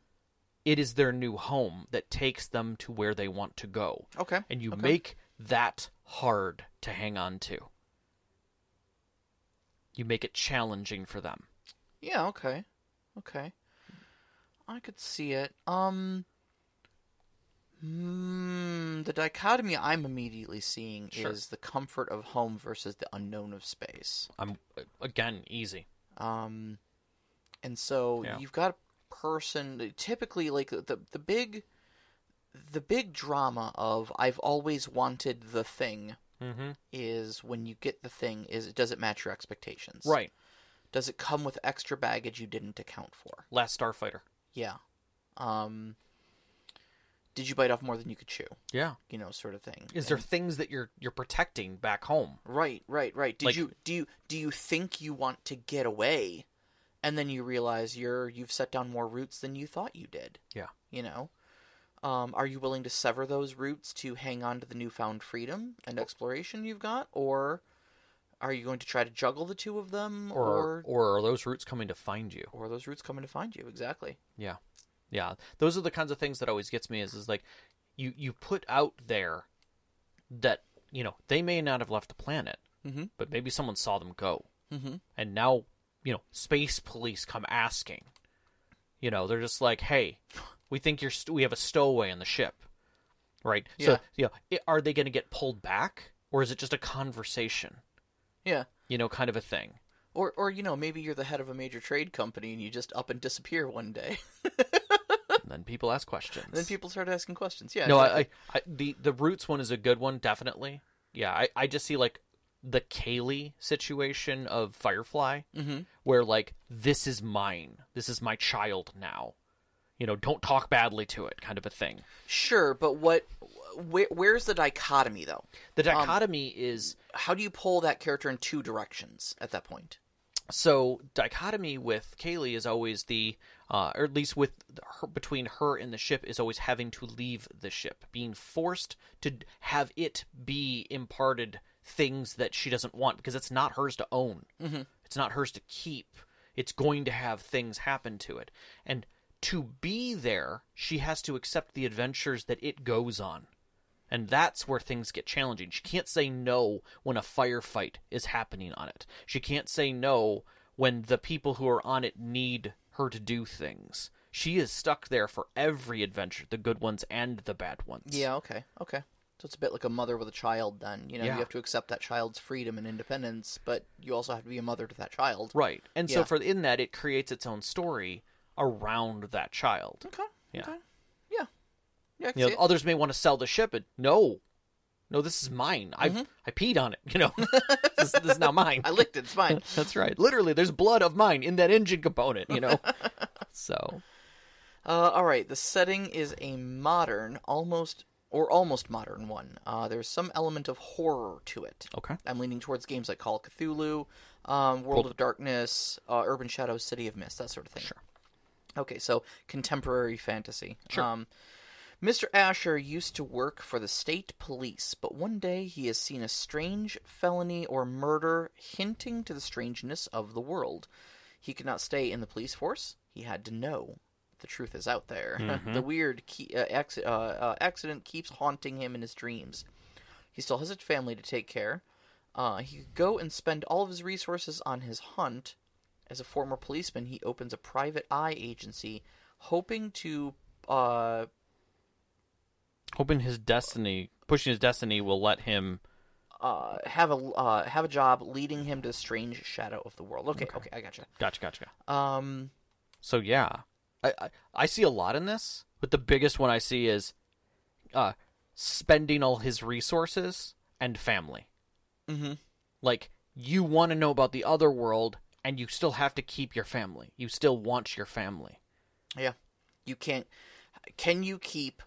It is their new home that takes them to where they want to go. Okay. And you okay. make that hard to hang on to. You make it challenging for them. Yeah, okay. Okay. I could see it. Um hmm, the dichotomy I'm immediately seeing Sure. is the comfort of home versus the unknown of space. I'm again easy. Um and so Yeah. you've got a person typically like the the big the big drama of I've always wanted the thing Mm-hmm. is when you get the thing is it does it match your expectations? Right. Does it come with extra baggage you didn't account for? Last Starfighter. Yeah. Um did you bite off more than you could chew? Yeah. You know, sort of thing. Is there things that you're you're protecting back home? Right, right, right. Did Like- you do you do you think you want to get away and then you realize you're you've set down more roots than you thought you did? Yeah. You know? Um, are you willing to sever those roots to hang on to the newfound freedom and exploration you've got, or are you going to try to juggle the two of them, Or or or are those roots coming to find you? or are those roots coming to find you? Exactly. Yeah. Yeah. Those are the kinds of things that always gets me is is like you you put out there that, you know, they may not have left the planet, Mhm. but maybe someone saw them go. Mhm. And now, you know, space police come asking. You know, they're just like, "Hey, we think you're st- we have a stowaway on the ship." Right? Yeah. So, you know, i- are they going to get pulled back or is it just a conversation? Yeah. You know, kind of a thing. Or, or you know, maybe you're the head of a major trade company and you just up and disappear one day. [laughs] And then people ask questions. then people start asking questions. Yeah. no. I, I, I, the the roots one is a good one, definitely. Yeah, I, I just see like the Kaylee situation of Firefly, mm-hmm. where like this is mine, this is my child now. You know, don't talk badly to it, kind of a thing. Sure, but what? Where, where's the dichotomy though? The dichotomy is How do you pull that character in two directions at that point? So dichotomy with Kaylee is always the, uh, or at least with her between her and the ship is always having to leave the ship, being forced to have it be imparted things that she doesn't want because it's not hers to own. Mm-hmm. It's not hers to keep. It's going to have things happen to it, and to be there, she has to accept the adventures that it goes on. And that's where things get challenging. She can't say no when a firefight is happening on it. She can't say no when the people who are on it need her to do things. She is stuck there for every adventure, the good ones and the bad ones. Yeah. Okay. Okay. So it's a bit like a mother with a child. Then you know Yeah. you have to accept that child's freedom and independence, but you also have to be a mother to that child. Right. And so for in that it creates its own story around that child. Okay. Yeah. Okay. Yeah. I You know, it. others may want to sell the ship, but no. No, this is mine. I Mhm. I peed on it, [laughs] you know. [laughs] this, this is now mine. I licked it. It's fine. [laughs] That's right. Literally, there's blood of mine in that engine component, you know. so, Uh, all right, the setting is a modern, almost or almost modern one. Uh, there's some element of horror to it. okay. I'm leaning towards games like Call of Cthulhu, um, World of Darkness, uh, Urban Shadows, City of Mist, that sort of thing. Sure. Okay, so contemporary fantasy. Sure. Um, Mr. Asher used to work for the state police, but one day he has seen a strange felony or murder hinting to the strangeness of the world. He could not stay in the police force. He had to know. The truth is out there. [laughs] the weird key, uh, acc- uh, uh, accident keeps haunting him in his dreams. He still has a family to take care. Uh, he could go and spend all of his resources on his hunt. As a former policeman, he opens a private eye agency, hoping to uh, Hoping his destiny, pushing his destiny, will let him. uh, have a uh, have a job leading him to the strange shadow of the world. Okay, okay, I gotcha. Gotcha, gotcha. Um, So yeah, I, I I see a lot in this, but the biggest one I see is, uh, spending all his resources and family. mm-hmm. Like you want to know about the other world, and you still have to keep your family. You still want your family. Yeah, you can't. Can you keep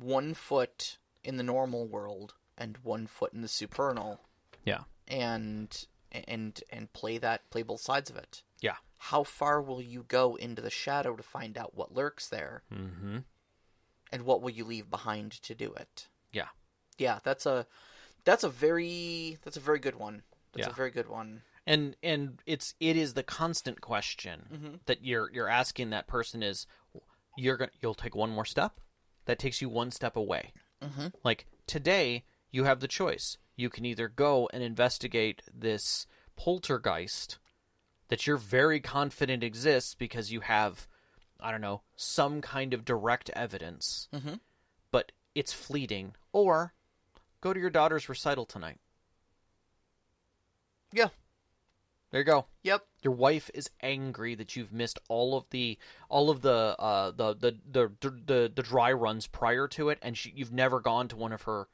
one foot in the normal world and one foot in the supernal, Yeah, and and and play that play both sides of it? yeah. How far will you go into the shadow to find out what lurks there, Mm-hmm. and what will you leave behind to do it? Yeah. Yeah, that's a that's a very that's a very good one. That's Yeah. a very good one. and and it's it is the constant question that you're you're asking that person is you're gonna you'll take one more step that takes you one step away Mm-hmm. like today you have the choice you can either go and investigate this poltergeist that you're very confident exists because you have i don't know some kind of direct evidence Mhm. but it's fleeting or go to your daughter's recital tonight Yeah. There you go Yep. your wife is angry that you've missed all of the all of the uh the the the the, the dry runs prior to it and she, you've never gone to one of her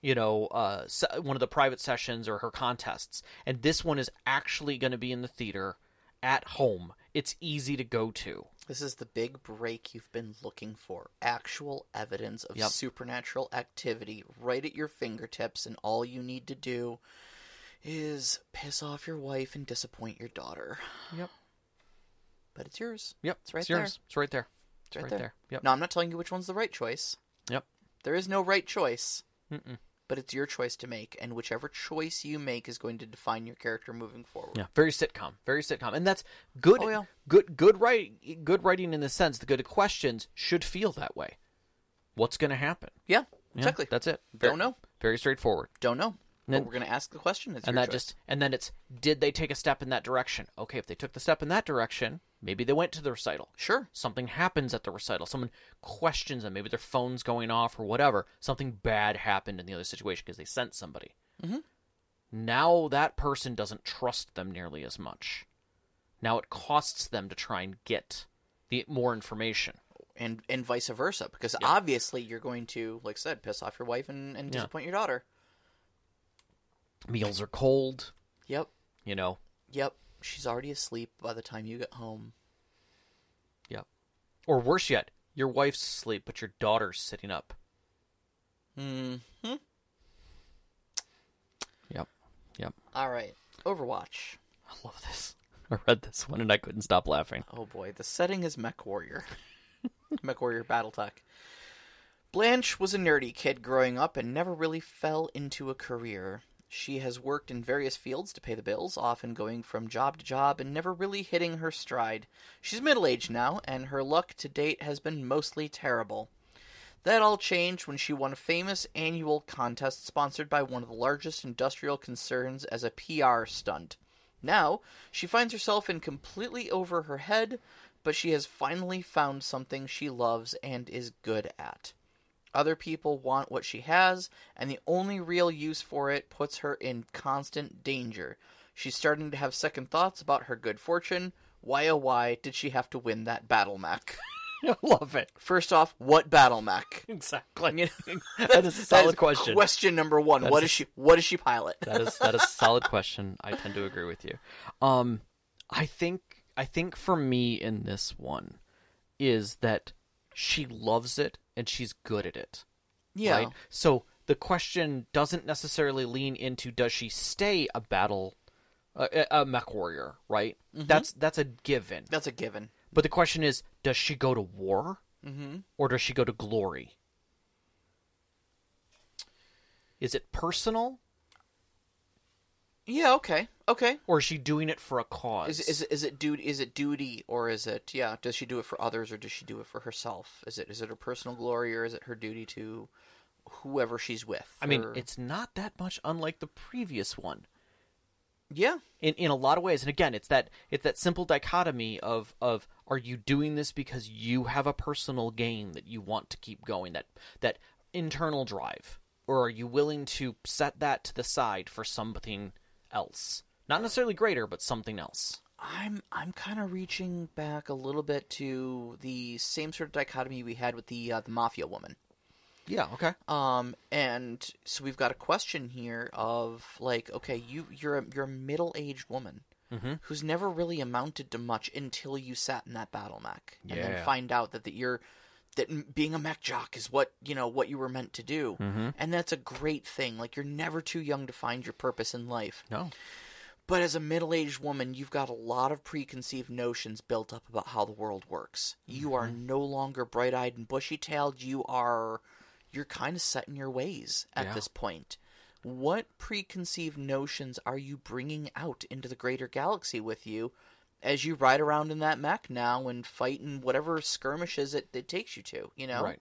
you know uh one of the private sessions or her contests and this one is actually going to be in the theater at home it's easy to go to This is the big break you've been looking for. Actual evidence of Yep. supernatural activity right at your fingertips, and all you need to do is piss off your wife and disappoint your daughter. Yep. But it's yours. yep It's right it's yours it's right there It's right, right there. there. Yep. No, I'm not telling you which one's the right choice. Yep. There is no right choice, Mm-mm. but it's your choice to make, and whichever choice you make is going to define your character moving forward. Yeah, very sitcom, very sitcom, and that's good. Oh, yeah. Good, good writing. Good writing in the sense the good questions should feel that way. What's going to happen? Yeah, Yeah, exactly. that's it. Don't Very- know. Very straightforward. Don't know. And then- but we're going to ask the question. It's and that choice. just and then it's did they take a step in that direction? Okay, if they took the step in that direction, maybe they went to the recital. Sure. Something happens at the recital. Someone questions them. Maybe their phone's going off or whatever. Something bad happened in the other situation because they sent somebody. Mhm. Now that person doesn't trust them nearly as much. Now it costs them to try and get the more information. and and vice versa because obviously you're going to like I said piss off your wife and, and Yeah. disappoint your daughter Meals are cold. yep You know. yep she's already asleep by the time you get home Yep. Or worse yet, your wife's asleep, but your daughter's sitting up. hmm Yep. Yep. all right overwatch I love this. I read this one and I couldn't stop laughing. oh boy the setting is mech warrior [laughs] mech warrior battletech blanche was a nerdy kid growing up and never really fell into a career she has worked in various fields to pay the bills, often going from job to job and never really hitting her stride. She's middle aged now, and her luck to date has been mostly terrible. That all changed when she won a famous annual contest sponsored by one of the largest industrial concerns as a PR stunt. Now, she finds herself in completely over her head, but she has finally found something she loves and is good at. Other people want what she has, and the only real use for it puts her in constant danger. She's starting to have second thoughts about her good fortune. Why oh why did she have to win that battle mech? [laughs] I love it. First off, what battle mech? Exactly. You know, [laughs] that is a [laughs] solid is question. Question number one: That What is- does she? What does she pilot? that is that is a solid question. I tend to agree with you. Um, I think I think for me in this one is that she loves it and she's good at it. Yeah, Right? So the question doesn't necessarily lean into does she stay a battle a, a mech warrior, right? That's that's a given. that's a given. But the question is, does she go to war Mm-hmm. or does she go to glory? Is it personal Yeah. Okay. Okay. or is she doing it for a cause? Is is it- is it duty? Is it duty or is it yeah? Does she do it for others or does she do it for herself? Is it is it her personal glory or is it her duty to whoever she's with? I mean, or- it's not that much unlike the previous one. yeah. in, in a lot of ways and again it's that it's that simple dichotomy of of are you doing this because you have a personal gain that you want to keep going that that internal drive or are you willing to set that to the side for something else not necessarily greater but something else I'm I'm kind of reaching back a little bit to the same sort of dichotomy we had with the uh, the mafia woman. yeah okay Um, and so we've got a question here of like, okay, you you're a, you're a middle aged woman Mhm. who's never really amounted to much until you sat in that battle mech, and then find out that, that you're that being a mech jock is what you know what you were meant to do, mm-hmm. and that's a great thing. Like you're never too young to find your purpose in life. no But as a middle aged woman, you've got a lot of preconceived notions built up about how the world works. You are no longer bright eyed and bushy tailed. You are you're kind of set in your ways at Yeah. this point. What preconceived notions are you bringing out into the greater galaxy with you as you ride around in that mech now and fight in whatever skirmishes it, it takes you to, you know? right.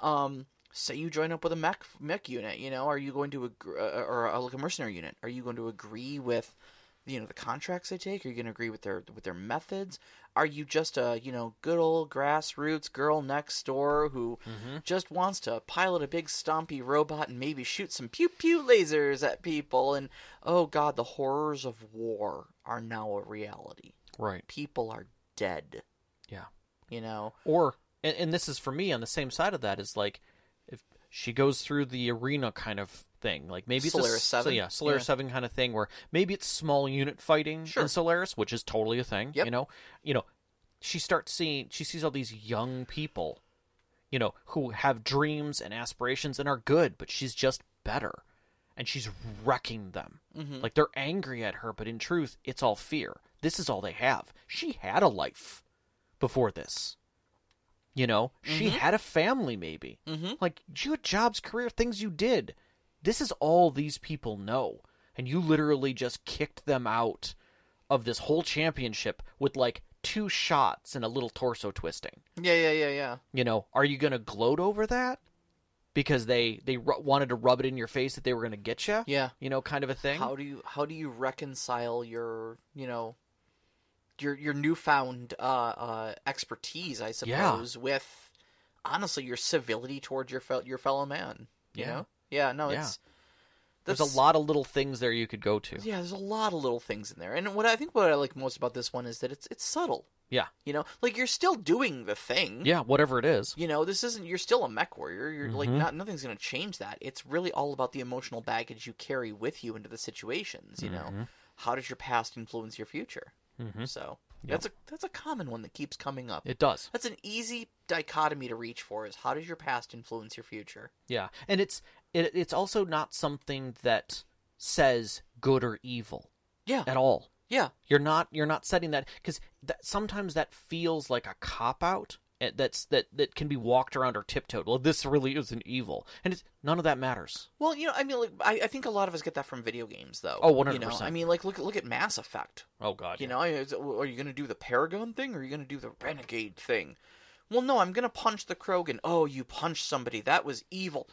Um say you join up with a mech mech unit you know? Are you going to agree, uh, or a, like a mercenary unit? Are you going to agree with you know the contracts they take? Are you going to agree with their with their methods? Are you just a you know good old grassroots girl next door who mm-hmm. just wants to pilot a big stompy robot and maybe shoot some pew pew lasers at people? And oh god the horrors of war are now a reality right people are dead Yeah. you know or and, and this is for me on the same side of that is like if she goes through the arena kind of thing like maybe it's Solaris 7? so yeah Solaris Yeah. 7 kind of thing where maybe it's small unit fighting Sure. in Solaris which is totally a thing Yep. you know you know she starts seeing she sees all these young people you know who have dreams and aspirations and are good but she's just better and she's wrecking them Mhm. like they're angry at her but in truth it's all fear this is all they have. She had a life before this. You know she Mhm. had a family maybe. Mhm. like you had jobs career things you did. This is all these people know. And you literally just kicked them out of this whole championship with like two shots and a little torso twisting. Yeah yeah yeah yeah. You know are you gonna gloat over that? Because they they ru- wanted to rub it in your face that they were gonna get you yeah. You know kind of a thing? How do you how do you reconcile your you know your your newfound uh, uh, expertise, I suppose, with honestly your civility towards your fel- your fellow man? You Yeah. know, yeah, no, Yeah. it's there's a lot of little things there you could go to Yeah, there's a lot of little things in there, and what I think what I like most about this one is that it's it's subtle. Yeah. you know, like you're still doing the thing. yeah whatever it is You know, this isn't. You're still a mech warrior. You're like Mhm. not. Nothing's going to change that. It's really all about the emotional baggage you carry with you into the situations. You know, Mhm. how does your past influence your future? Mhm. So Yep. that's a that's a common one that keeps coming up. it does That's an easy dichotomy to reach for. Is how does your past influence your future? Yeah, and it's it, it's also not something that says good or evil Yeah, at all. yeah, You're not you're not setting that because that sometimes that feels like a cop out that's that that can be walked around or tiptoed. Well, this really is an evil, and it's none of that matters. Well, you know, I mean, like, I, I think a lot of us get that from video games, though. Oh, You know, 100%. I mean, like, look at look at Mass Effect. Oh God, You know, is are you going to do the Paragon thing or are you going to do the Renegade thing? Well, no, I'm going to punch the Krogan. Oh, you punched somebody. That was evil.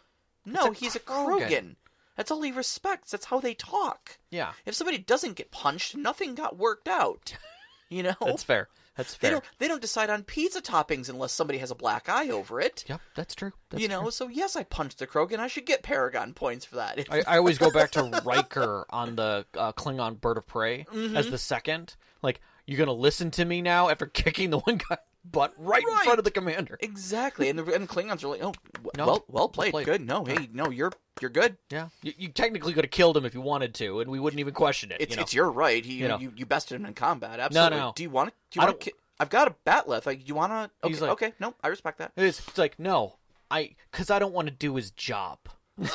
No, a he's a Krogan. Krogan. That's all he respects. That's how they talk. yeah, If somebody doesn't get punched, nothing got worked out. [laughs] You know, that's fair. That's they fair. don't they don't decide on pizza toppings unless somebody has a black eye over it. Yep, that's true. That's you know, true. so yes, I punched the Krogan. I should get Paragon points for that. I, I always go back to [laughs] Riker on the uh, Klingon Bird of Prey Mm-hmm. as the second. Like, you're gonna listen to me now after [laughs] kicking the one guy butt right, in front of the commander? exactly, and the and Klingons are like, oh, w- No, well, well well played, played. good. No, hey, no, you're you're good. Yeah, you, you technically could have killed him if you wanted to, and we wouldn't even question it. It's you know? it's your right. He, You know. you, you bested him in combat. Absolutely. no. Do you want to? Do you I want to? Ki- I've got a bat'leth. Like, do you want to? Okay, He's like- okay. No, I respect that. It's, it's like no, I because I don't want to do his job. [laughs]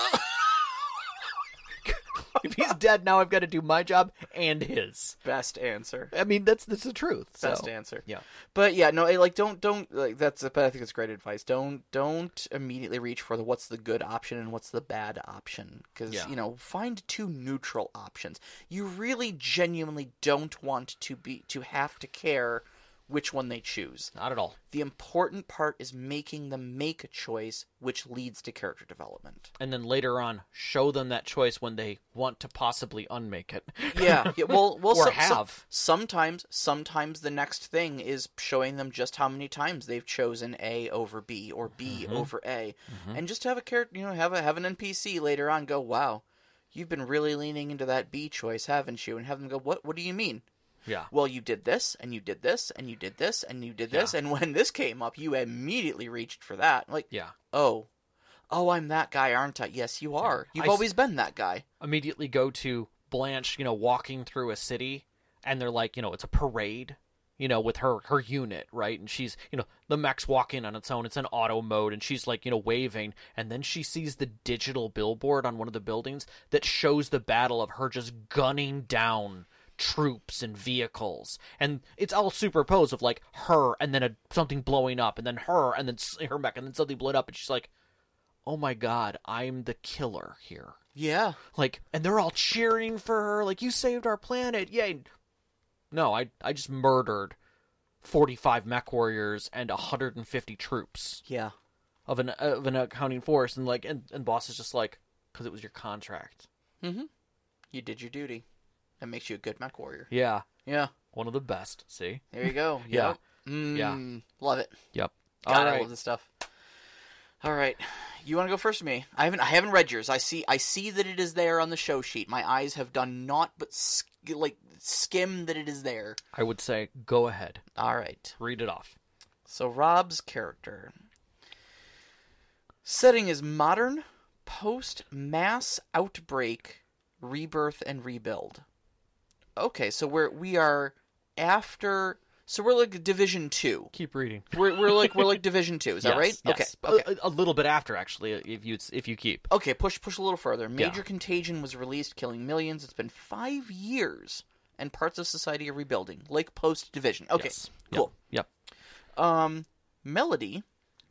if he's dead, now I've got to do my job and his. Best answer. I mean, that's that's the truth. So. Best answer. Yeah. But yeah, no, like don't don't like that's. But I think it's great advice. Don't don't immediately reach for the what's the good option and what's the bad option because Yeah. you know find two neutral options. You really genuinely don't want to be to have to care which one they choose. Not at all. The important part is making them make a choice, which leads to character development. And then later on, show them that choice when they want to possibly unmake it. Yeah, yeah well, [laughs] well, Or so- so- have. sometimes, sometimes the next thing is showing them just how many times they've chosen A over B or B Mm-hmm. over A, and just have a character, you know, have a have an NPC later on go, wow, you've been really leaning into that B choice, haven't you? And have them go, what? What do you mean? Yeah. Well, you did this, and you did this, and you did this, and you did this, and [laughs] when this came up, you immediately reached for that. Like, Yeah. oh, oh, I'm that guy, aren't I? Yes, you are. You've I s- always been that guy. Immediately go to Blanche, you know, walking through a city, and they're like, you know, it's a parade, you know, with her her unit, right? And she's, you know, the mech's walking on its own. It's in auto mode, and she's like, you know, waving, and then she sees the digital billboard on one of the buildings that shows the battle of her just gunning down troops and vehicles and it's all superposed of like her and then a, something blowing up and then her and then [laughs] her mech and then something blowing up and she's like oh my god i'm the killer here Yeah. like and they're all cheering for her like you saved our planet yay no i i just murdered 45 mech warriors and 150 troops Yeah. of an of an accounting force and like and, and boss is just like because it was your contract Mm-hmm. You did your duty. That makes you a good mech warrior. yeah Yeah. one of the best see There you go. [laughs] Yeah. Mm, Yeah. Love it. yep God, all I right love this stuff. All right. You want to go first, me? I haven't. I haven't read yours. I see. I see that it is there on the show sheet. My eyes have done naught but sk- like skim that it is there. i would say go ahead All right. read it off So Rob's character setting is modern, post mass outbreak, rebirth and rebuild. Okay, so we're we are after. So we're like Division Two. keep reading We're we're like we're like [laughs] Division Two. Is that right? yes. Okay. Okay. A, a little bit after actually if you if you keep Okay, push push a little further. Major Yeah. Contagion was released, killing millions. It's been five years, and parts of society are rebuilding, like post Division. Okay, Yes. cool. yep, Um, Melody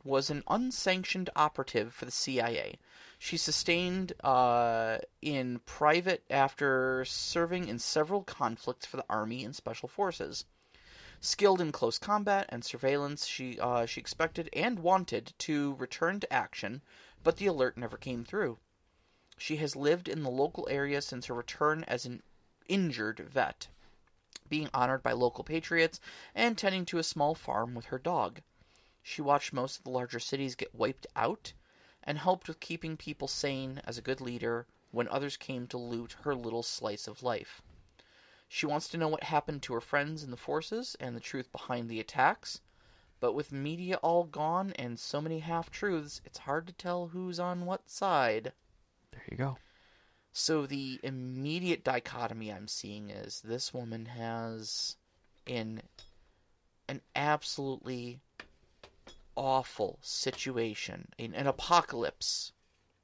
was an unsanctioned operative for the CIA. She sustained uh, in private after serving in several conflicts for the Army and Special Forces. Skilled in close combat and surveillance, she uh, she expected and wanted to return to action, but the alert never came through. She has lived in the local area since her return as an injured vet, being honored by local patriots and tending to a small farm with her dog. She watched most of the larger cities get wiped out and helped with keeping people sane as a good leader when others came to loot her little slice of life. She wants to know what happened to her friends in the forces and the truth behind the attacks, but with media all gone and so many half truths, it's hard to tell who's on what side. there you go So the immediate dichotomy I'm seeing is this woman has in an absolutely awful situation, in an apocalypse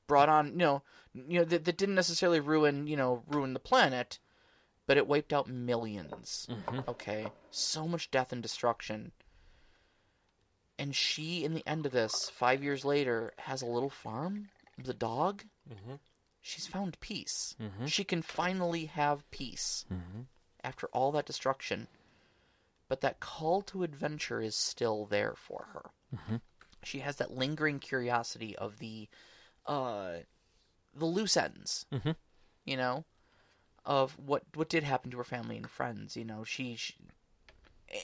brought on, you know, you know that, that didn't necessarily ruin, you know, ruin the planet, but it wiped out 1000000s mm-hmm. Okay, so much death and destruction. And she, in the end of this, five years later, has a little farm a dog. Mm-hmm. She's found peace. Mm-hmm. She can finally have peace after all that destruction. But that call to adventure is still there for her. She has that lingering curiosity of the, uh, the loose ends. You know, of what what did happen to her family and friends. You know, she, she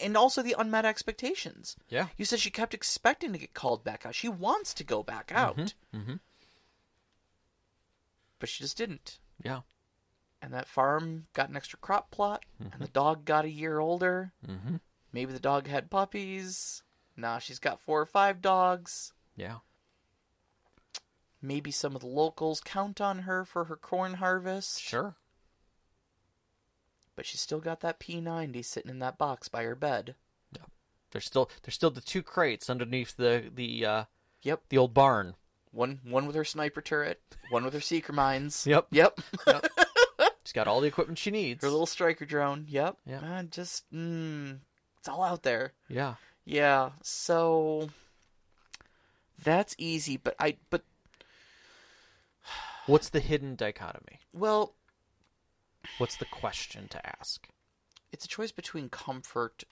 and also the unmet expectations. yeah You said she kept expecting to get called back out. She wants to go back out. mhm. But she just didn't. yeah And that farm got an extra crop plot, and the dog got a year older. mm-hmm. Maybe the dog had puppies. Now she's got four or five dogs. yeah Maybe some of the locals count on her for her corn harvest. sure But she's still got that P90 sitting in that box by her bed. there's still there's still the two crates underneath the the uh Yep. the old barn One one with her sniper turret, one with her seeker mines. [laughs] yep. Yep. Yep. She's got all the equipment she needs. Her little striker drone. Yep. Yep. Uh, just mm, it's all out there. Yeah. Yeah. So that's easy, but I but [sighs] What's the hidden dichotomy? well, What's the question to ask? it's a choice between comfort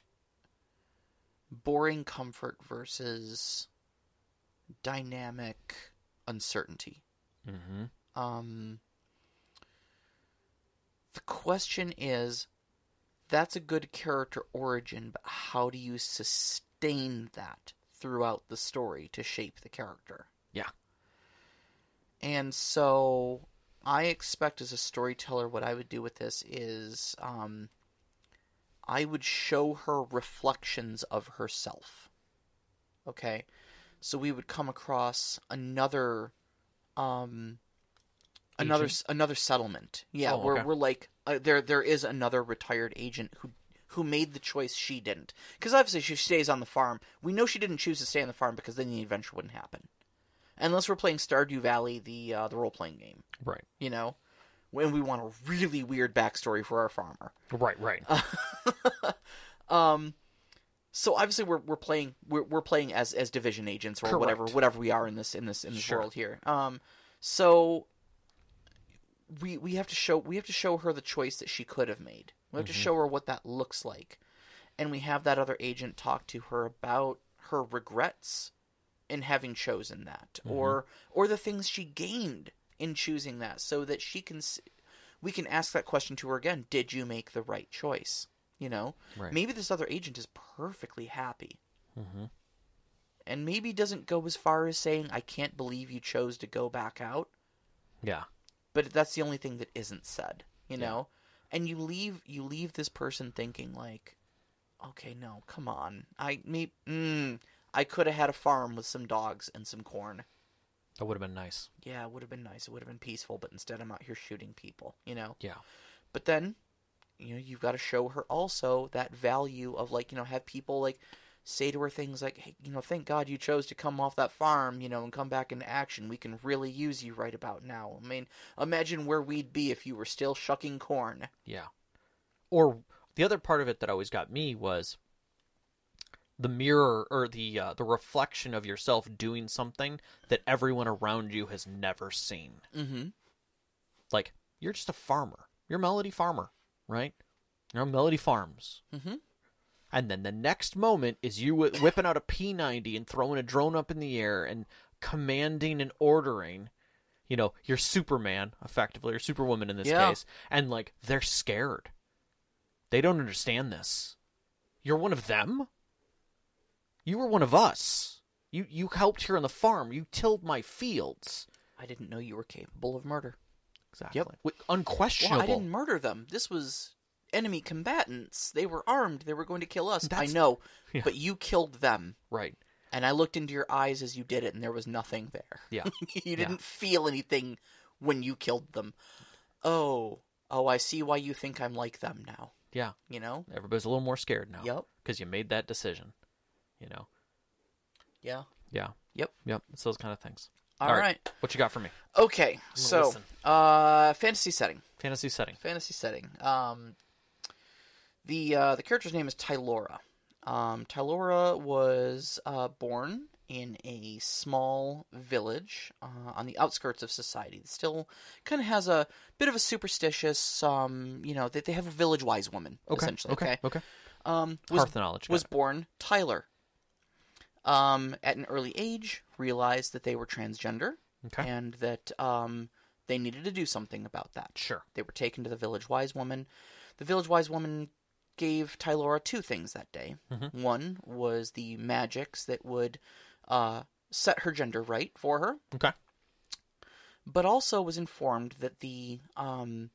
boring comfort versus dynamic uncertainty. Mm-hmm. Um, the question is that's a good character origin, but how do you sustain that throughout the story to shape the character? Yeah. And so I expect as a storyteller, what I would do with this is um, I would show her reflections of herself. Okay? So we would come across another um another Agent? another settlement. Yeah, Oh, where okay. we're like uh, there there is another retired agent who who made the choice she didn't. Cuz obviously she stays on the farm. We know she didn't choose to stay on the farm because then the adventure wouldn't happen. Unless we're playing Stardew Valley the uh, the role-playing game, Right. you know, when we want a really weird backstory for our farmer. Right. Right. [laughs] um so obviously we're we're playing we're, we're playing as as division agents or whatever whatever we are in this in this in this Sure. world here um so we we have to show we have to show her the choice that she could have made we have to Mhm. show her what that looks like and we have that other agent talk to her about her regrets in having chosen that Mhm. or or the things she gained in choosing that so that she can we can ask that question to her again did you make the right choice you know right. maybe this other agent is perfectly happy Mm-hmm. and maybe doesn't go as far as saying i can't believe you chose to go back out Yeah. But that's the only thing that isn't said you Yeah. know and you leave you leave this person thinking like okay no come on i me mm, i could have had a farm with some dogs and some corn That would have been nice. yeah it would have been nice it would have been peaceful but instead i'm out here shooting people you know Yeah. but then you know you've got to show her also that value of like you know have people like say to her things like hey you know thank god you chose to come off that farm you know and come back into action we can really use you right about now i mean imagine where we'd be if you were still shucking corn Yeah. Or the other part of it that always got me was the mirror or the uh, the reflection of yourself doing something that everyone around you has never seen. mm-hmm Like you're just a farmer. You're a Melody farmer, right? You're on Melody Farms. mm-hmm And then the next moment is you whipping out a P90 and throwing a drone up in the air and commanding and ordering. You know, you're Superman, effectively, or Superwoman in this Yeah. case. And, like, they're scared. They don't understand this. You're one of them? You were one of us. You, you helped here on the farm. You tilled my fields. i didn't know you were capable of murder Exactly. Yep. Unquestionable. well i didn't murder them this was enemy combatants they were armed they were going to kill us i know [laughs] Yeah. but you killed them Right. and i looked into your eyes as you did it and there was nothing there Yeah. [laughs] you didn't feel anything when you killed them. Oh, oh, I see why you think I'm like them now. Yeah. You know? Everybody's a little more scared now. Yep. Because you made that decision. You know? Yeah. Yeah. Yep. Yep. It's those kind of things. All All right. right. What you got for me? Okay. So, listen. uh, fantasy setting. Fantasy setting. Fantasy setting. Um, the uh, the character's name is Tylora. Um, Tylora was uh, born in a small village uh, on the outskirts of society. It still kind of has a bit of a superstitious, um, you know, they, they have a village wise woman, essentially. Okay. Okay. Um, was Hearth knowledge. was it. born Tyler. Um, at an early age, realized that they were transgender Okay. and that um, they needed to do something about that. Sure. They were taken to the village wise woman. The village wise woman gave Tylora two things that day. Mhm. One was the magics that would uh, set her gender right for her, Okay. but also was informed that the um,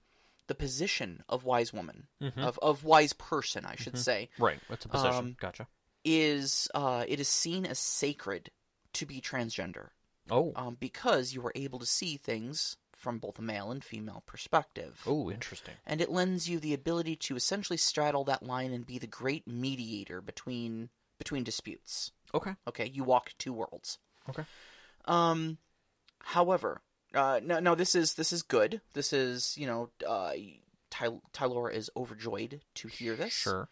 the position of wise woman Mhm. of of wise person, I should Mhm. say, Right. That's a position. Um, gotcha. is uh, it is seen as sacred to be transgender Oh. um, because you are able to see things from both a male and female perspective. Oh, interesting. And it lends you the ability to essentially straddle that line and be the great mediator between between disputes. Okay. Okay, you walk two worlds. Okay. Um, however, uh, no, no, this is this is good. This is you know, uh, Ty- Tylora is overjoyed to hear this. Sure.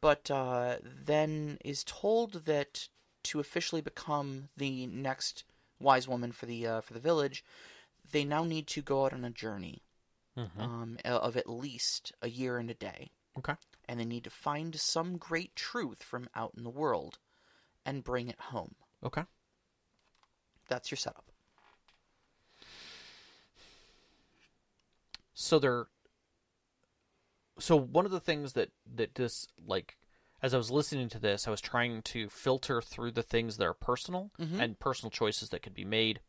but uh, then is told that to officially become the next wise woman for the uh, for the village, they now need to go out on a journey hmm um, of at least a year and a day, Okay. and they need to find some great truth from out in the world and bring it home. Okay. That's your setup. So they're so one of the things that that this like as I was listening to this, I was trying to filter through the things that are personal Mhm. and personal choices that could be made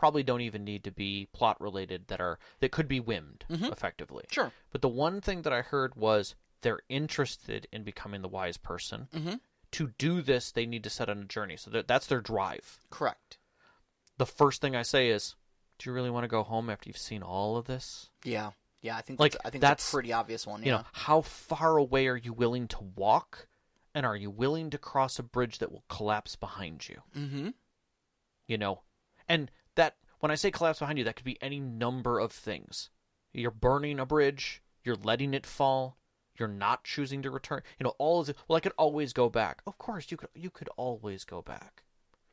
probably don't even need to be plot related that are that could be whimmed Mhm. effectively. Sure. But the one thing that I heard was they're interested in becoming the wise person. Mm-hmm. To do this, they need to set on a journey. So that's their drive. Correct. The first thing I say is, "Do you really want to go home after you've seen all of this?" Yeah. Yeah. I think Like, that's, I think that's- that's a pretty obvious one. You know, how far away are you willing to walk, and are you willing to cross a bridge that will collapse behind you? mm-hmm. You know, and that when I say collapse behind you, that could be any number of things. You're burning a bridge. You're letting it fall. You're not choosing to return. You know, all of it. Well, I could always go back. Of course, you could. You could always go back.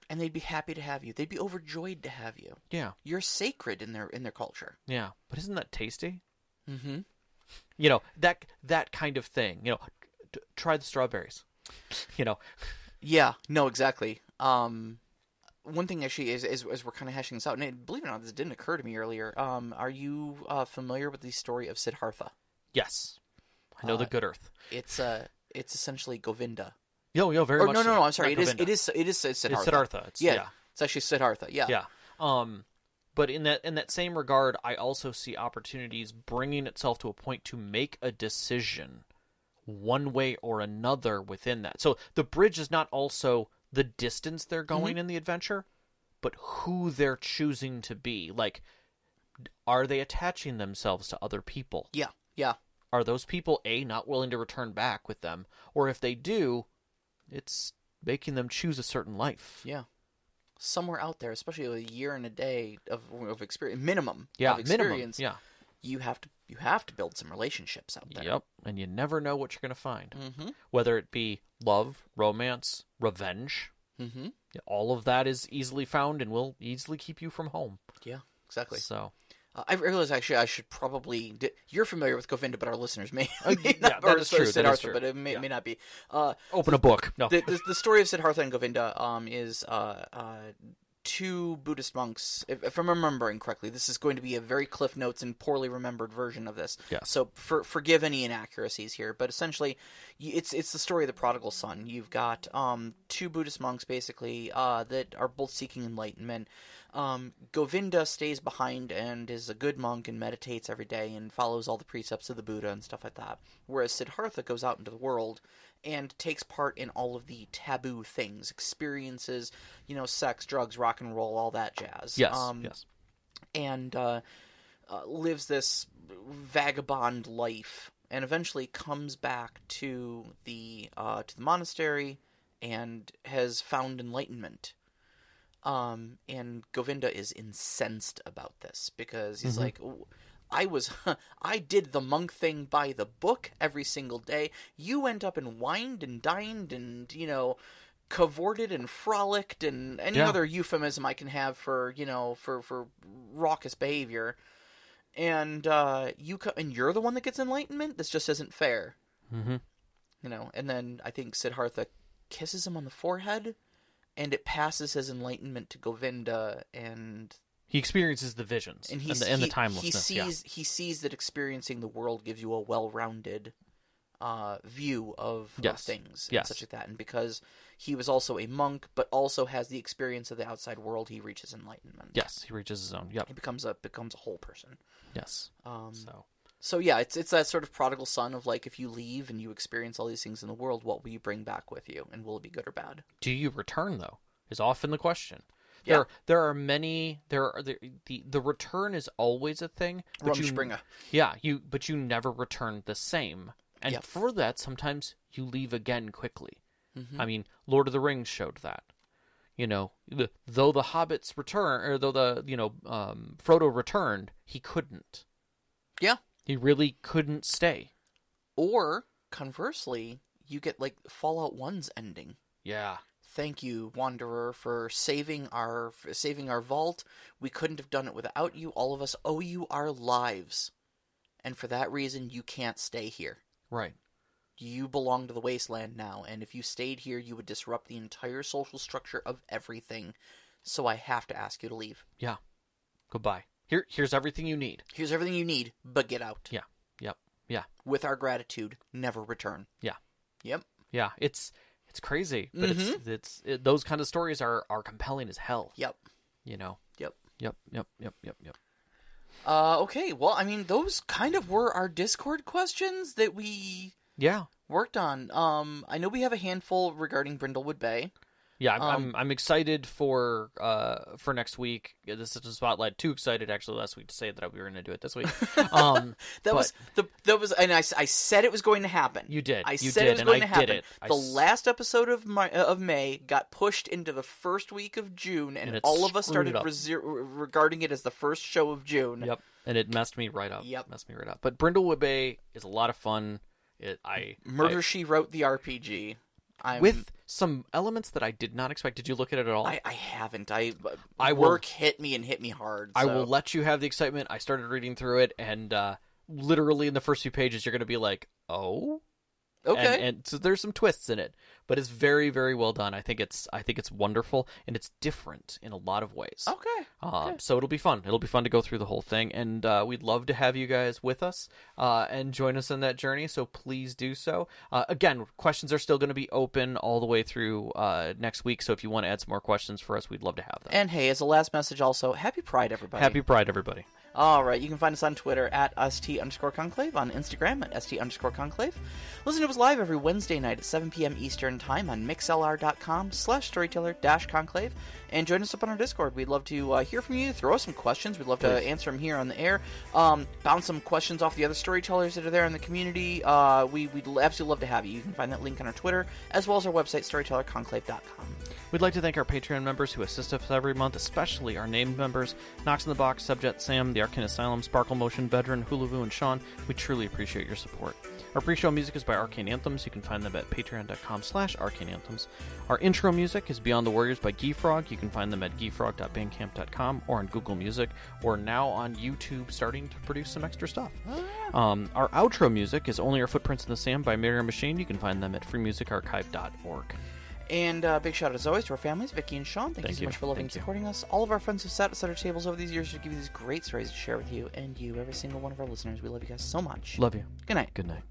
And they'd be happy to have you. They'd be overjoyed to have you. Yeah, You're sacred in their in their culture. yeah. But isn't that tasty? Mm-hmm. You know that that kind of thing. You know, t- try the strawberries. You know, Yeah, no, exactly. Um, one thing actually is, is as we're kind of hashing this out, and believe it or not, this didn't occur to me earlier. Um, are you uh, familiar with the story of Siddhartha? yes, I know the Uh, good earth. It's uh, it's essentially Govinda. Yo, yo, very Or much. no, no, no. I'm sorry. It is, Govinda. it is. It is Siddhartha. It's Siddhartha. It's, Yeah. yeah. It's actually Siddhartha. Yeah. yeah um but in that in that same regard i also see opportunities bringing itself to a point to make a decision one way or another within that so the bridge is not also the distance they're mm-hmm. going in the adventure but who they're choosing to be like are they attaching themselves to other people Yeah. Yeah. are those people a not willing to return back with them or if they do it's making them choose a certain life Yeah. Somewhere out there, especially a year and a day of of experience, minimum yeah of minimum experience, yeah you have to you have to build some relationships out there. Yep, and you never know what you're going to find. Mm-hmm. Whether it be love, romance, revenge, Mm-hmm. all of that is easily found and will easily keep you from home. Yeah. Exactly. So, Uh, I realize actually I should probably. Di- you're familiar with Govinda, but our listeners may, Uh, [laughs] may yeah, not, that is true, that is true. but it may, Yeah. may not be. Uh, open a book. No. the, the the story of Siddhartha and Govinda um, is uh, uh, two Buddhist monks. If, if I'm remembering correctly, this is going to be a very Cliff Notes and poorly remembered version of this. Yeah. So for, forgive any inaccuracies here, but essentially, it's it's the story of the prodigal son. You've got um, two Buddhist monks basically uh, that are both seeking enlightenment. Um, Govinda stays behind and is a good monk and meditates every day and follows all the precepts of the Buddha and stuff like that. Whereas Siddhartha goes out into the world and takes part in all of the taboo things, experiences, you know, sex, drugs, rock and roll, all that jazz. yes. Um, yes. and uh, uh, lives this vagabond life, and eventually comes back to the uh, to the monastery and has found enlightenment. Um, and Govinda is incensed about this because he's Mhm. like, "Oh, I was, [laughs] I did the monk thing by the book every single day. You went up and wined and dined and you know, cavorted and frolicked and any Yeah. other euphemism I can have for you know for for raucous behavior. And uh, you co- and you're the one that gets enlightenment. This just isn't fair, Mm-hmm. you know. And then I think Siddhartha kisses him on the forehead, and it passes his enlightenment to Govinda, and He experiences the visions and and, the, and he, the timelessness. He yeah. sees he sees that experiencing the world gives you a well-rounded uh, view of, of Yes. things Yes. and such like that. And because he was also a monk, but also has the experience of the outside world, he reaches enlightenment. Yes, he reaches his own. Yep. he becomes a becomes a whole person. Yes. Um, So, so yeah, it's it's that sort of prodigal son of like if you leave and you experience all these things in the world, what will you bring back with you, and will it be good or bad? do you return though? Is often the question. Yeah. There, there are many. There are the the, the return is always a thing. But you, yeah, you but you never return the same, and Yep. for that, sometimes you leave again quickly. Mhm. I mean, Lord of the Rings showed that. You know, the, though the hobbits return, or though the you know um, Frodo returned, he couldn't. Yeah, He really couldn't stay. Or conversely, you get like Fallout 1's ending. Yeah. Thank you, Wanderer, for saving our for saving our vault. We couldn't have done it without you. All of us owe you our lives. And for that reason, you can't stay here. Right. You belong to the wasteland now, and if you stayed here, you would disrupt the entire social structure of everything. So I have to ask you to leave. Yeah. Goodbye. Here here's everything you need. Here's everything you need, but get out. Yeah. Yep. Yeah. With our gratitude, never return. Yeah. Yep. Yeah. It's it's crazy, but it's it's it, those kind of stories are are compelling as hell. Yep. You know. Yep. Yep. Yep. Yep. Yep. Yep. Uh, okay, well, I mean, those kind of were our Discord questions that we Yeah. worked on. Um, I know we have a handful regarding Brindlewood Bay. Yeah, I'm, Um, I'm I'm excited for uh for next week. This is a spotlight. Too excited actually last week to say that we were going to do it this week. [laughs] Um, [laughs] That was the that was, and I, I said it was going to happen. You did. I You said did, it was and going I to happen. did it. The s- last episode of my uh, of May got pushed into the first week of June, and, And all of us started regarding it as the first show of June. Yep, and it messed me right up. Yep. messed me right up. But Brindlewood Bay is a lot of fun. It I Murder I- She Wrote the RPG. I'm, with some elements that I did not expect. Did you look at it at all? I, I haven't. I I will- work hit me and hit me hard. I will let you have the excitement. I started reading through it, and uh, literally in the first few pages, you're going to be like, "Oh, Okay. And, and so there's some twists in it, but it's very, very well done. I think it's, I think it's wonderful, and it's different in a lot of ways. okay. Uh, okay. So it'll be fun. It'll be fun to go through the whole thing, and uh, we'd love to have you guys with us uh, and join us in that journey. So please do so. Uh, again, questions are still going to be open all the way through uh, next week. So if you want to add some more questions for us, we'd love to have them. And hey, as a last message, also happy Pride, everybody. Happy Pride, everybody! All right, you can find us on Twitter at st underscore conclave, on Instagram at st underscore conclave. Listen to us live every Wednesday night at 7 p.m. Eastern Time on mixlr.com slash storyteller dash conclave. And join us up on our Discord. We'd love to uh, hear from you. Throw us some questions. We'd love to answer them here on the air. Um, bounce some questions off the other storytellers that are there in the community. Uh, we, we'd absolutely love to have you. You can find that link on our Twitter as well as our website, storytellerconclave.com. We'd like to thank our Patreon members who assist us every month, especially our named members Knox in the Box, Subjet Sam, The Arcane Asylum, Sparkle Motion, Veteran, Hulavu, and Sean. We truly appreciate your support. Our pre-show music is by Arcane Anthems. You can find them at patreon.com slash arcane anthems. Our intro music is Beyond the Warriors by Geefrog. You can find them at geefrog.bandcamp.com or on Google Music or now on YouTube starting to produce some extra stuff. Um, our outro music is Only Our Footprints in the Sand by Mirror Machine. You can find them at freemusicarchive.org. And uh, big shout out as always to our families, Vicky and Sean. Thank, Thank you so you. much for loving and Thank you. supporting us. All of our friends who sat at our tables over these years to give you these great stories to share with you, and you, every single one of our listeners. We love you guys so much. Love you. Good night. Good night.